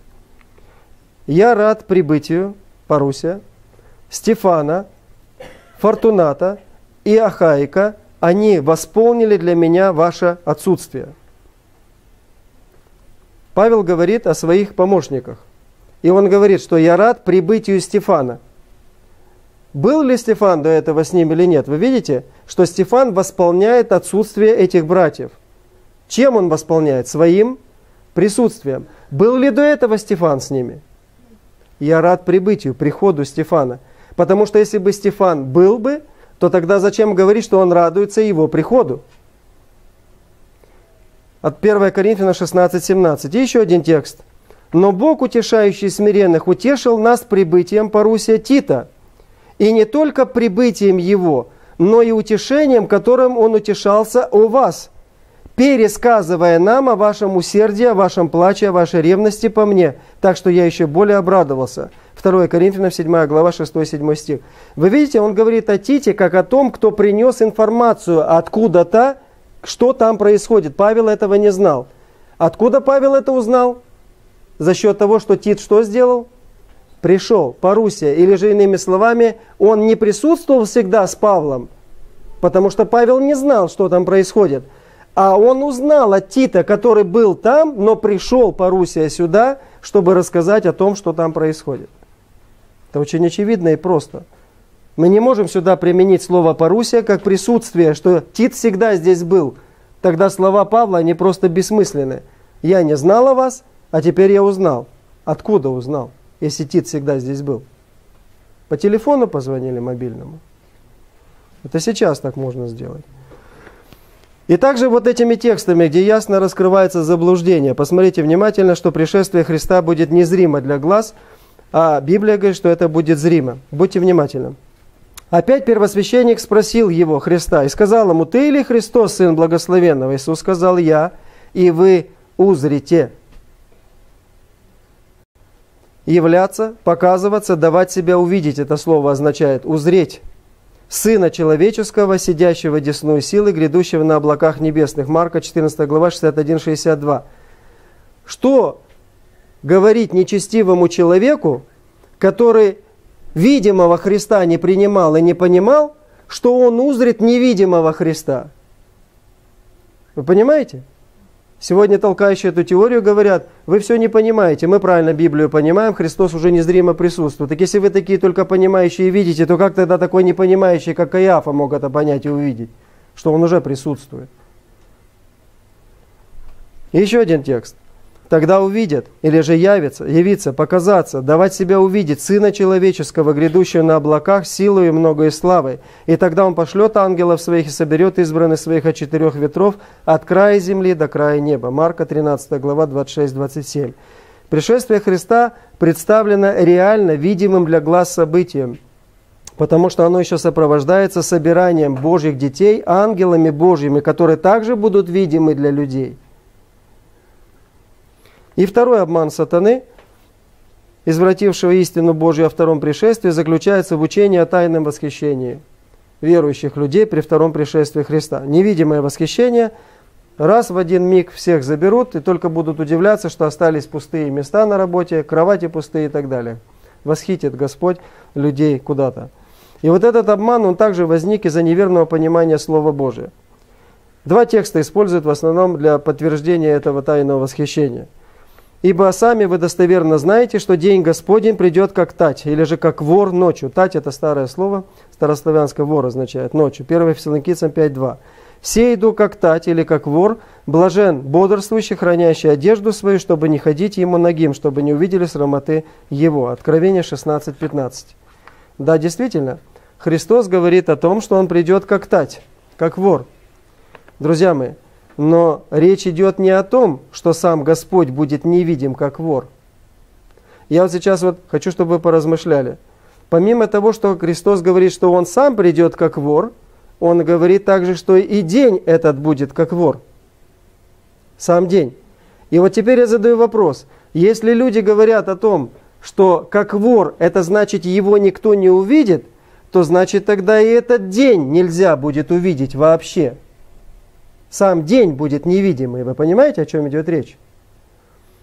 «Я рад прибытию» Парусия, Стефана, Фортуната и Ахаика – они восполнили для меня ваше отсутствие. Павел говорит о своих помощниках. И он говорит, что я рад прибытию Стефана. Был ли Стефан до этого с ним или нет? Вы видите, что Стефан восполняет отсутствие этих братьев. Чем он восполняет? Своим присутствием. Был ли до этого Стефан с ними? Я рад прибытию, приходу Стефана. Потому что если бы Стефан был бы, то тогда зачем говорить, что он радуется его приходу? От 1 Коринфяна 16-17. И еще один текст. «Но Бог, утешающий смиренных, утешил нас прибытием Парусия Тита, и не только прибытием его, но и утешением, которым Он утешался о вас, пересказывая нам о вашем усердии, о вашем плаче, о вашей ревности по мне, так что я еще более обрадовался». 2 Коринфянам 7 глава 6-7 стих. Вы видите, он говорит о Тите как о том, кто принес информацию откуда-то, что там происходит. Павел этого не знал. Откуда Павел это узнал? За счет того, что Тит что сделал? Пришел, Парусия. Или же иными словами, он не присутствовал всегда с Павлом, потому что Павел не знал, что там происходит. А он узнал от Тита, который был там, но пришел Парусия сюда, чтобы рассказать о том, что там происходит. Это очень очевидно и просто. Мы не можем сюда применить слово «парусия» как присутствие, что Тит всегда здесь был. Тогда слова Павла, они просто бессмысленны. Я не знал о вас, а теперь я узнал. Откуда узнал, если Тит всегда здесь был? По телефону позвонили мобильному. Это сейчас так можно сделать. И также вот этими текстами, где ясно раскрывается заблуждение, посмотрите внимательно, что пришествие Христа будет незримо для глаз – а Библия говорит, что это будет зримо. Будьте внимательны. Опять первосвященник спросил его, Христа, и сказал ему, «Ты или Христос, Сын Благословенного?» Иисус сказал, «Я, и вы узрите». Являться, показываться, давать себя увидеть, это слово означает «узреть». Сына Человеческого, сидящего десную силы, грядущего на облаках небесных. Марка 14 глава 61-62. Что говорить нечестивому человеку, который видимого Христа не принимал и не понимал, что он узрит невидимого Христа. Вы понимаете? Сегодня толкающие эту теорию говорят, вы все не понимаете, мы правильно Библию понимаем, Христос уже незримо присутствует. Так если вы такие только понимающие видите, то как тогда такой непонимающий, как Каиафа, мог это понять и увидеть, что он уже присутствует? И еще один текст тогда увидят, или же явится, явиться, показаться, давать себя увидеть Сына Человеческого, грядущего на облаках, силой и многой славой. И тогда Он пошлет ангелов своих и соберет избранных своих от четырех ветров от края земли до края неба. Марка 13 глава 26-27. Пришествие Христа представлено реально видимым для глаз событием, потому что оно еще сопровождается собиранием Божьих детей ангелами Божьими, которые также будут видимы для людей – и второй обман сатаны, извратившего истину Божью о втором пришествии, заключается в учении о тайном восхищении верующих людей при втором пришествии Христа. Невидимое восхищение раз в один миг всех заберут и только будут удивляться, что остались пустые места на работе, кровати пустые и так далее. Восхитит Господь людей куда-то. И вот этот обман, он также возник из-за неверного понимания Слова Божия. Два текста используют в основном для подтверждения этого тайного восхищения – Ибо сами вы достоверно знаете, что день Господень придет как тать, или же как вор ночью. Тать – это старое слово, старославянское вор означает ночью. 1 Фессалоникийцам 5.2. «Все иду как тать или как вор, блажен, бодрствующий, хранящий одежду свою, чтобы не ходить ему ногим, чтобы не увидели срамоты его». Откровение 16.15. Да, действительно, Христос говорит о том, что Он придет как тать, как вор. Друзья мои, но речь идет не о том, что сам Господь будет невидим, как вор. Я вот сейчас вот хочу, чтобы вы поразмышляли. Помимо того, что Христос говорит, что Он сам придет как вор, Он говорит также, что и день этот будет как вор. Сам день. И вот теперь я задаю вопрос. Если люди говорят о том, что как вор, это значит его никто не увидит, то значит тогда и этот день нельзя будет увидеть вообще сам день будет невидимый. Вы понимаете, о чем идет речь?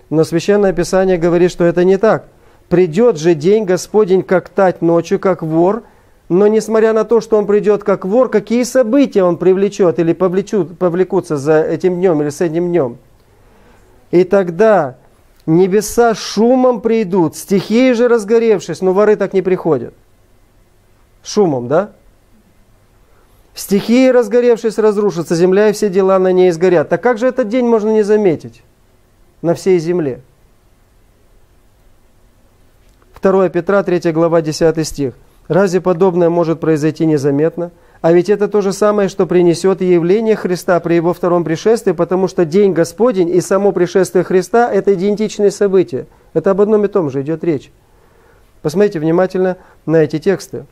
Но Священное Писание говорит, что это не так. Придет же день Господень, как тать ночью, как вор, но несмотря на то, что он придет как вор, какие события он привлечет или повлечут, повлекутся за этим днем или с этим днем? И тогда небеса шумом придут, стихии же разгоревшись, но воры так не приходят. Шумом, да? Стихии, разгоревшись, разрушатся, земля и все дела на ней сгорят. Так как же этот день можно не заметить на всей земле? 2 Петра, 3 глава, 10 стих. Разве подобное может произойти незаметно? А ведь это то же самое, что принесет явление Христа при Его втором пришествии, потому что День Господень и само пришествие Христа – это идентичные события. Это об одном и том же идет речь. Посмотрите внимательно на эти тексты.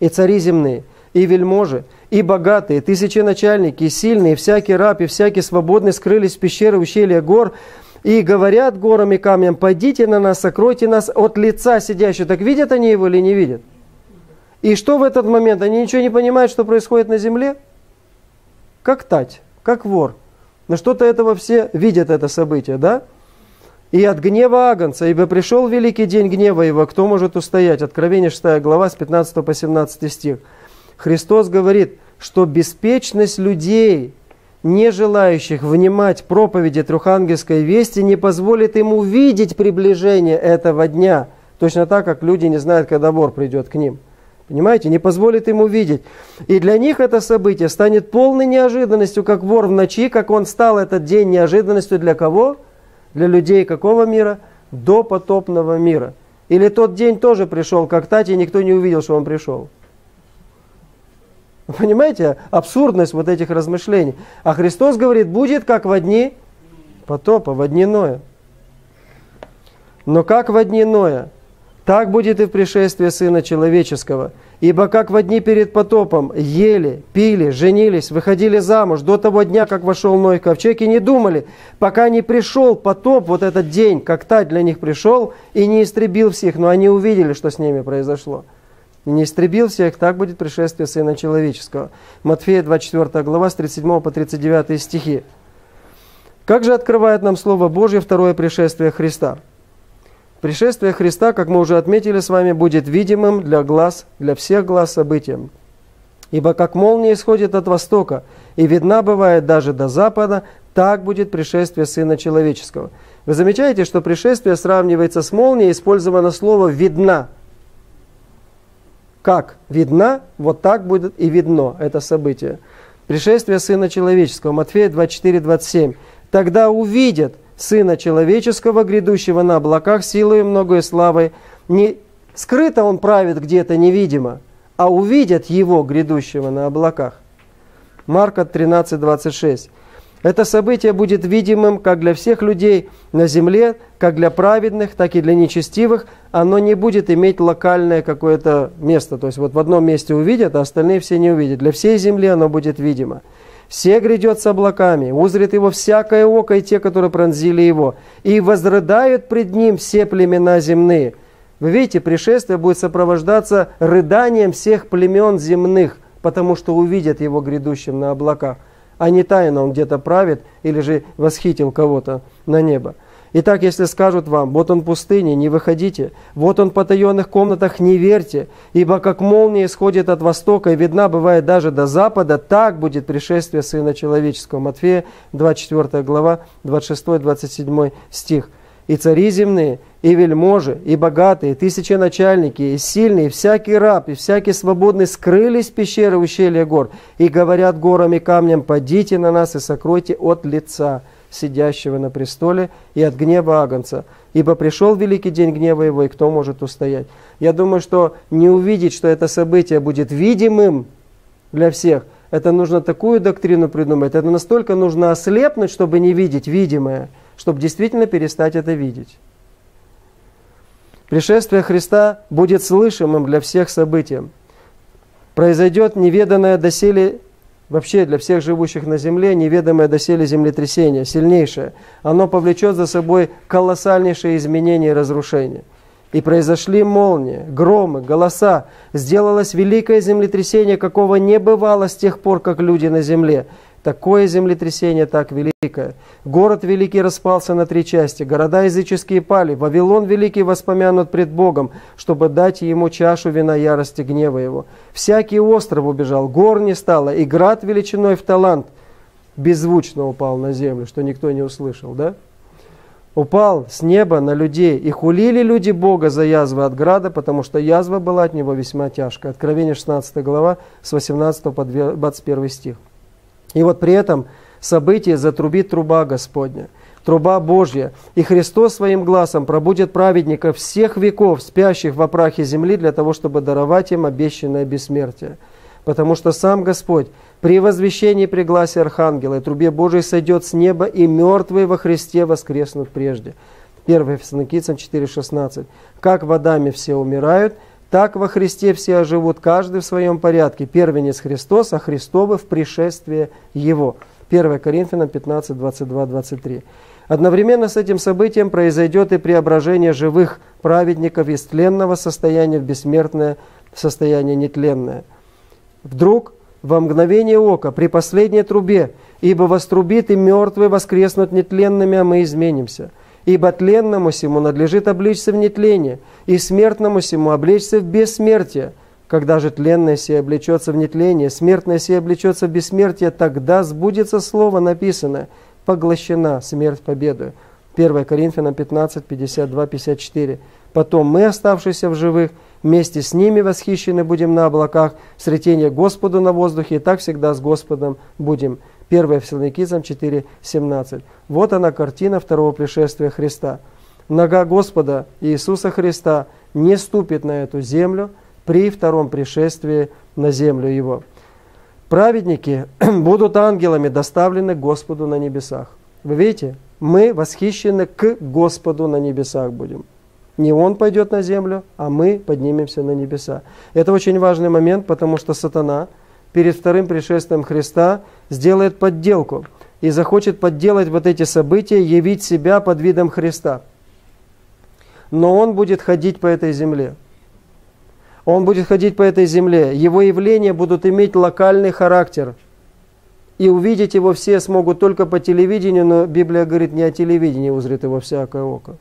«И цари земные, и вельможи, и богатые, тысяченачальники, и сильные, и всякий раб, и всякий свободный скрылись в пещеры ущелья гор, и говорят горам и камням, пойдите на нас, сокройте нас от лица сидящего. Так видят они его или не видят? И что в этот момент? Они ничего не понимают, что происходит на земле? Как тать, как вор. Но что-то этого все видят это событие, да? И от гнева Агнца, ибо пришел великий день гнева его, кто может устоять? Откровение 6 глава с 15 по 17 стих. Христос говорит, что беспечность людей, не желающих внимать проповеди трехангельской вести, не позволит им увидеть приближение этого дня. Точно так, как люди не знают, когда вор придет к ним. Понимаете, не позволит им увидеть. И для них это событие станет полной неожиданностью, как вор в ночи, как он стал этот день неожиданностью для кого? Для людей какого мира? До потопного мира. Или тот день тоже пришел, как Тати, и никто не увидел, что он пришел. Понимаете, абсурдность вот этих размышлений. А Христос говорит, будет как в дни потопа, в дни Ноя. Но как в дни Ноя? Так будет и в пришествии Сына Человеческого. Ибо как в дни перед потопом ели, пили, женились, выходили замуж до того дня, как вошел Ной в ковчег, и не думали, пока не пришел потоп, вот этот день, как тать для них пришел, и не истребил всех, но они увидели, что с ними произошло. И не истребил всех, так будет пришествие Сына Человеческого. Матфея 24 глава с 37 по 39 стихи. Как же открывает нам Слово Божье второе пришествие Христа? Пришествие Христа, как мы уже отметили с вами, будет видимым для глаз, для всех глаз событием. Ибо как молния исходит от востока и видна бывает даже до запада, так будет пришествие Сына Человеческого. Вы замечаете, что пришествие сравнивается с молнией, использовано слово «видна». Как видна, вот так будет и видно это событие. Пришествие Сына Человеческого, Матфея 24, 27. «Тогда увидят, Сына Человеческого, грядущего на облаках, силой многой славой. Не скрыто Он правит где-то невидимо, а увидят Его, грядущего на облаках. Марка 13, 26. Это событие будет видимым как для всех людей на земле, как для праведных, так и для нечестивых. Оно не будет иметь локальное какое-то место. То есть вот в одном месте увидят, а остальные все не увидят. Для всей земли оно будет видимо. Все грядет с облаками, узрит его всякое око и те, которые пронзили его, и возрыдают пред ним все племена земные. Вы видите, пришествие будет сопровождаться рыданием всех племен земных, потому что увидят его грядущим на облаках, а не тайно он где-то правит или же восхитил кого-то на небо. Итак, если скажут вам, вот он в пустыне, не выходите, вот он в потаенных комнатах, не верьте, ибо как молния исходит от востока и видна бывает даже до запада, так будет пришествие Сына Человеческого. Матфея 24 глава, 26-27 стих. И цари земные, и вельможи, и богатые, и тысяченачальники, и сильные, и всякий раб, и всякий свободный скрылись в пещеры ущелья гор, и говорят горам и камням, падите на нас и сокройте от лица сидящего на престоле и от гнева Агнца. Ибо пришел великий день гнева его, и кто может устоять? Я думаю, что не увидеть, что это событие будет видимым для всех, это нужно такую доктрину придумать, это настолько нужно ослепнуть, чтобы не видеть видимое, чтобы действительно перестать это видеть. Пришествие Христа будет слышимым для всех событием. Произойдет неведанное доселе вообще для всех живущих на земле неведомое доселе землетрясение, сильнейшее. Оно повлечет за собой колоссальнейшие изменения и разрушения. И произошли молнии, громы, голоса. Сделалось великое землетрясение, какого не бывало с тех пор, как люди на земле. Такое землетрясение так великое. Город великий распался на три части, города языческие пали, Вавилон великий воспомянут пред Богом, чтобы дать ему чашу вина ярости гнева его. Всякий остров убежал, гор не стало, и град величиной в талант беззвучно упал на землю, что никто не услышал, да? Упал с неба на людей, и хулили люди Бога за язвы от града, потому что язва была от него весьма тяжкая. Откровение 16 глава с 18 по 21 стих. И вот при этом событие затрубит труба Господня, труба Божья, и Христос своим глазом пробудет праведников всех веков, спящих в опрахе земли, для того, чтобы даровать им обещанное бессмертие. Потому что сам Господь при возвещении при гласе Архангела и трубе Божией сойдет с неба, и мертвые во Христе воскреснут прежде. 1 Фессалоникийцам 4,16. «Как водами все умирают, Так во Христе все оживут, каждый в своем порядке. Первенец Христос, а Христовы в пришествие Его. 1 Коринфянам 15, 22, 23. Одновременно с этим событием произойдет и преображение живых праведников из тленного состояния в бессмертное состояние нетленное. Вдруг, во мгновение ока, при последней трубе, ибо вострубит и мертвые воскреснут нетленными, а мы изменимся. Ибо тленному сему надлежит обличься в нетление, и смертному сему облечься в бессмертие. Когда же тленное сие облечется в нетление, смертное сие облечется в бессмертие, тогда сбудется слово написанное «поглощена смерть победою». 1 Коринфянам 15, 52, 54. «Потом мы, оставшиеся в живых, вместе с ними восхищены будем на облаках, сретение Господу на воздухе, и так всегда с Господом будем». 1 Фессалоникийцам 4.17. Вот она картина второго пришествия Христа. Нога Господа Иисуса Христа не ступит на эту землю при втором пришествии на землю Его. Праведники будут ангелами доставлены Господу на небесах. Вы видите, мы восхищены к Господу на небесах будем. Не Он пойдет на землю, а мы поднимемся на небеса. Это очень важный момент, потому что сатана – перед вторым пришествием Христа сделает подделку и захочет подделать вот эти события, явить себя под видом Христа. Но он будет ходить по этой земле. Он будет ходить по этой земле. Его явления будут иметь локальный характер. И увидеть его все смогут только по телевидению, но Библия говорит, не о телевидении узрит его всякое око.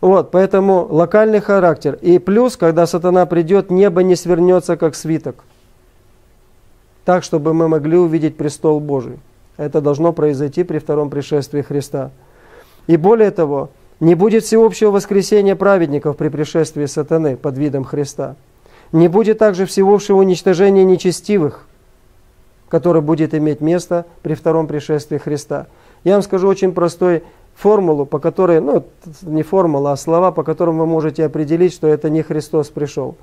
Вот, поэтому локальный характер. И плюс, когда сатана придет, небо не свернется, как свиток так, чтобы мы могли увидеть престол Божий. Это должно произойти при втором пришествии Христа. И более того, не будет всеобщего воскресения праведников при пришествии сатаны под видом Христа. Не будет также всеобщего уничтожения нечестивых, которое будет иметь место при втором пришествии Христа. Я вам скажу очень простой формулу, по которой, ну, не формула, а слова, по которым вы можете определить, что это не Христос пришел.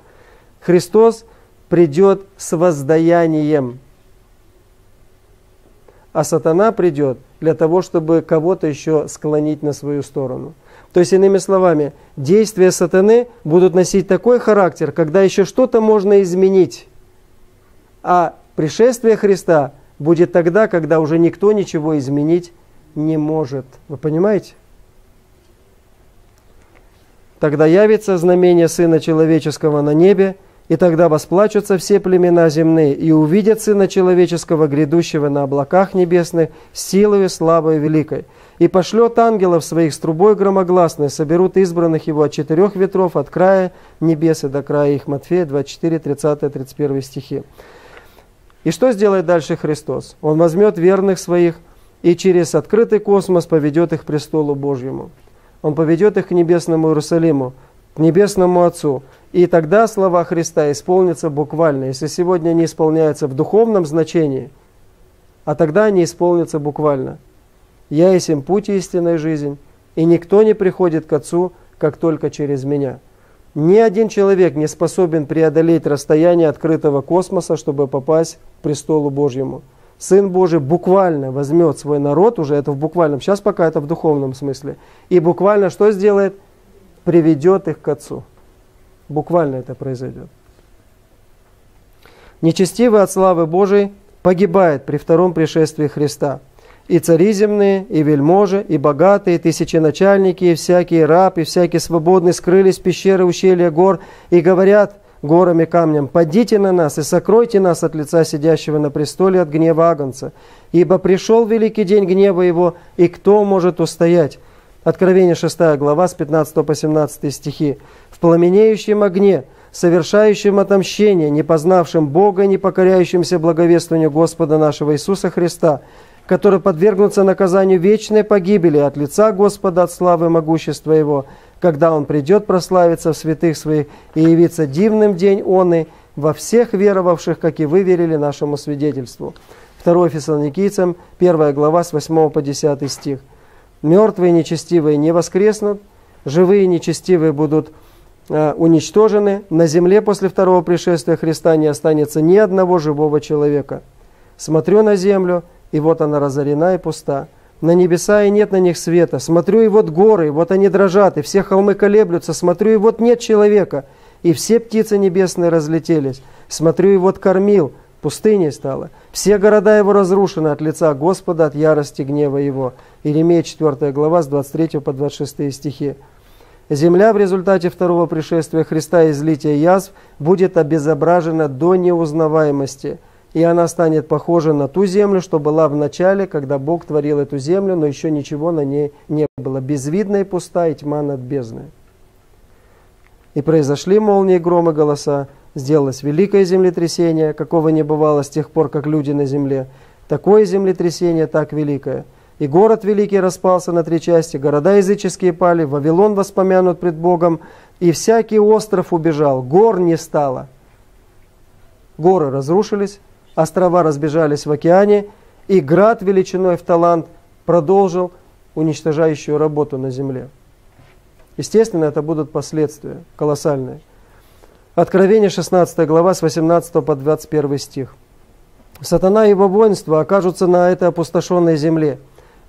Христос – придет с воздаянием. А сатана придет для того, чтобы кого-то еще склонить на свою сторону. То есть, иными словами, действия сатаны будут носить такой характер, когда еще что-то можно изменить. А пришествие Христа будет тогда, когда уже никто ничего изменить не может. Вы понимаете? Тогда явится знамение Сына Человеческого на небе – и тогда восплачутся все племена земные, и увидят Сына Человеческого, грядущего на облаках небесных, силою славой великой. И пошлет ангелов своих с трубой громогласной, соберут избранных его от четырех ветров, от края небес и до края их. Матфея 24, 30, 31 стихи. И что сделает дальше Христос? Он возьмет верных своих и через открытый космос поведет их престолу Божьему. Он поведет их к небесному Иерусалиму, к небесному Отцу. И тогда слова Христа исполнятся буквально. Если сегодня они исполняются в духовном значении, а тогда они исполнятся буквально. «Я есть им путь истинной жизнь, и никто не приходит к Отцу, как только через Меня». Ни один человек не способен преодолеть расстояние открытого космоса, чтобы попасть к престолу Божьему. Сын Божий буквально возьмет свой народ, уже это в буквальном, сейчас пока это в духовном смысле, и буквально что сделает? Приведет их к Отцу. Буквально это произойдет. Нечестивый от славы Божией погибает при втором пришествии Христа. И цари земные, и вельможи, и богатые, и тысяченачальники, и всякие раб, и всякие свободные скрылись в пещеры ущелья гор, и говорят горам и камням, «Падите на нас и сокройте нас от лица сидящего на престоле от гнева Агнца, ибо пришел великий день гнева его, и кто может устоять?» Откровение 6 глава с 15 по 17 стихи пламенеющем огне, совершающим отомщение, не познавшим Бога, не покоряющимся благовествованию Господа нашего Иисуса Христа, который подвергнутся наказанию вечной погибели от лица Господа, от славы могущества Его, когда Он придет прославиться в святых Своих и явиться дивным день Он и во всех веровавших, как и вы верили нашему свидетельству. 2 Фессалоникийцам, 1 глава, с 8 по 10 стих. Мертвые нечестивые не воскреснут, живые нечестивые будут Э, уничтожены, на земле после второго пришествия Христа не останется ни одного живого человека. Смотрю на землю, и вот она разорена и пуста. на небеса, и нет на них света. Смотрю, и вот горы, вот они дрожат, и все холмы колеблются. Смотрю, и вот нет человека, и все птицы небесные разлетелись. Смотрю, и вот кормил, пустыней стало. Все города его разрушены от лица Господа, от ярости гнева его. Иеремия 4 глава с 23 по 26 стихи. Земля в результате второго пришествия Христа и излития язв будет обезображена до неузнаваемости, и она станет похожа на ту землю, что была в начале, когда Бог творил эту землю, но еще ничего на ней не было. Безвидная и пустая, и тьма над бездной. И произошли молнии, громы, голоса, сделалось великое землетрясение, какого не бывало с тех пор, как люди на земле. Такое землетрясение так великое. И город великий распался на три части, города языческие пали, Вавилон воспомянут пред Богом, и всякий остров убежал, гор не стало. Горы разрушились, острова разбежались в океане, и град величиной в талант продолжил уничтожающую работу на земле. Естественно, это будут последствия колоссальные. Откровение 16 глава с 18 по 21 стих. Сатана и его воинство окажутся на этой опустошенной земле,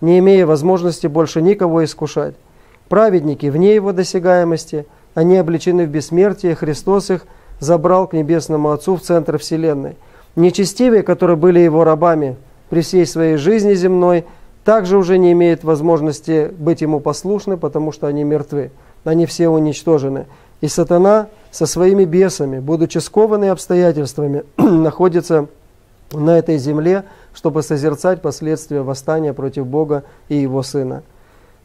не имея возможности больше никого искушать. Праведники вне его досягаемости, они обличены в бессмертие, Христос их забрал к небесному Отцу в центр вселенной. Нечестивые, которые были его рабами при всей своей жизни земной, также уже не имеют возможности быть ему послушны, потому что они мертвы. Они все уничтожены. И сатана со своими бесами, будучи скованы обстоятельствами, находится на этой земле, чтобы созерцать последствия восстания против Бога и Его Сына.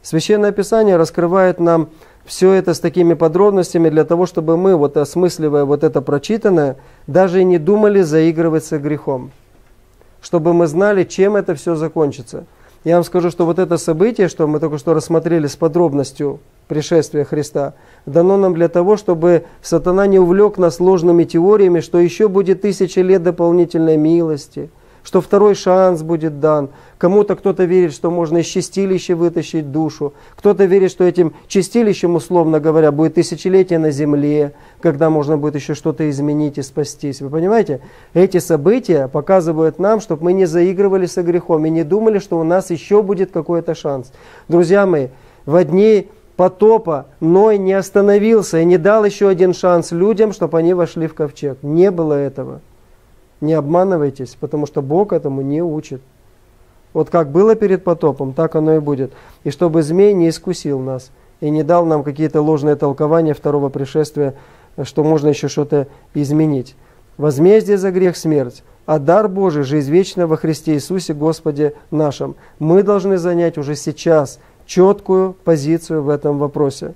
Священное Писание раскрывает нам все это с такими подробностями для того, чтобы мы, вот осмысливая вот это прочитанное, даже и не думали заигрывать со грехом. Чтобы мы знали, чем это все закончится. Я вам скажу, что вот это событие, что мы только что рассмотрели с подробностью пришествия Христа, дано нам для того, чтобы сатана не увлек нас ложными теориями, что еще будет тысячи лет дополнительной милости, что второй шанс будет дан. Кому-то кто-то верит, что можно из чистилища вытащить душу. Кто-то верит, что этим чистилищем, условно говоря, будет тысячелетие на земле, когда можно будет еще что-то изменить и спастись. Вы понимаете? Эти события показывают нам, чтобы мы не заигрывали со грехом и не думали, что у нас еще будет какой-то шанс. Друзья мои, в дни потопа Ной не остановился и не дал еще один шанс людям, чтобы они вошли в ковчег. Не было этого. Не обманывайтесь, потому что Бог этому не учит. Вот как было перед потопом, так оно и будет. И чтобы змей не искусил нас и не дал нам какие-то ложные толкования второго пришествия, что можно еще что-то изменить. Возмездие за грех – смерть, а дар Божий – жизнь вечная во Христе Иисусе Господе нашем. Мы должны занять уже сейчас четкую позицию в этом вопросе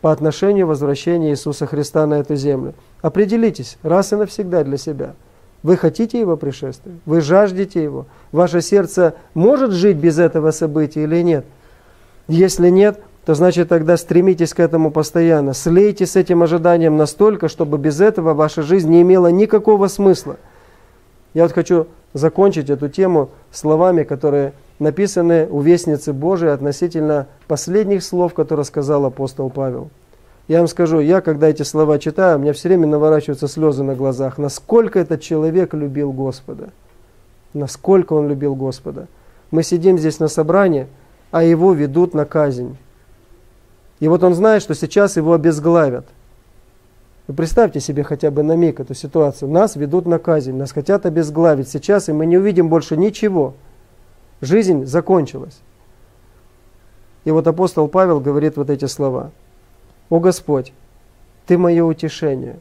по отношению возвращения Иисуса Христа на эту землю. Определитесь раз и навсегда для себя. Вы хотите Его пришествия? Вы жаждете Его? Ваше сердце может жить без этого события или нет? Если нет, то значит тогда стремитесь к этому постоянно. Слейте с этим ожиданием настолько, чтобы без этого ваша жизнь не имела никакого смысла. Я вот хочу закончить эту тему словами, которые написаны у Вестницы Божией относительно последних слов, которые сказал апостол Павел. Я вам скажу, я когда эти слова читаю, у меня все время наворачиваются слезы на глазах. Насколько этот человек любил Господа. Насколько он любил Господа. Мы сидим здесь на собрании, а его ведут на казнь. И вот он знает, что сейчас его обезглавят. Вы представьте себе хотя бы на миг эту ситуацию. Нас ведут на казнь, нас хотят обезглавить сейчас, и мы не увидим больше ничего. Жизнь закончилась. И вот апостол Павел говорит вот эти слова. «О Господь, Ты мое утешение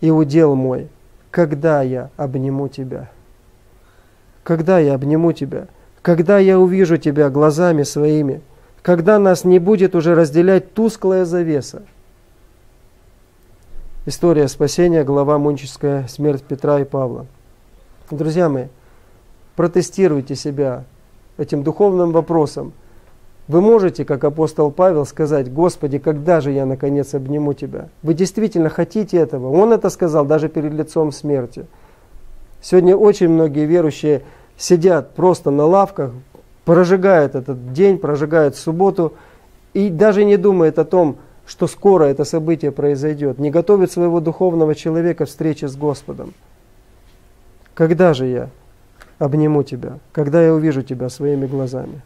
и удел мой, когда я обниму Тебя?» Когда я обниму Тебя? Когда я увижу Тебя глазами своими? Когда нас не будет уже разделять тусклая завеса? История спасения, глава Мунческая, смерть Петра и Павла. Друзья мои, протестируйте себя этим духовным вопросом. Вы можете, как апостол Павел, сказать, Господи, когда же я наконец обниму Тебя? Вы действительно хотите этого? Он это сказал даже перед лицом смерти. Сегодня очень многие верующие сидят просто на лавках, прожигают этот день, прожигают субботу и даже не думают о том, что скоро это событие произойдет, не готовят своего духовного человека к встрече с Господом. Когда же я? обниму тебя, когда я увижу тебя своими глазами.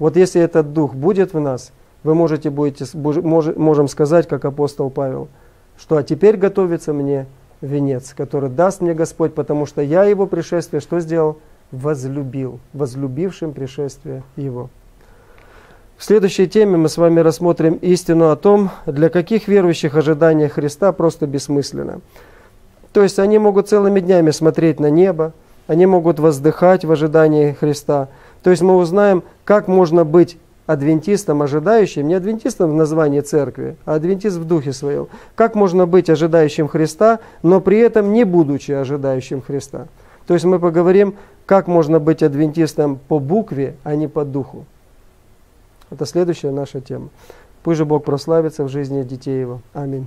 Вот если этот дух будет в нас, вы можете будете, можем сказать, как апостол Павел, что а теперь готовится мне венец, который даст мне Господь, потому что я его пришествие что сделал? Возлюбил, возлюбившим пришествие его. В следующей теме мы с вами рассмотрим истину о том, для каких верующих ожидание Христа просто бессмысленно. То есть они могут целыми днями смотреть на небо, они могут воздыхать в ожидании Христа. То есть мы узнаем, как можно быть адвентистом, ожидающим, не адвентистом в названии церкви, а адвентист в духе своем. Как можно быть ожидающим Христа, но при этом не будучи ожидающим Христа. То есть мы поговорим, как можно быть адвентистом по букве, а не по духу. Это следующая наша тема. Пусть же Бог прославится в жизни детей Его. Аминь.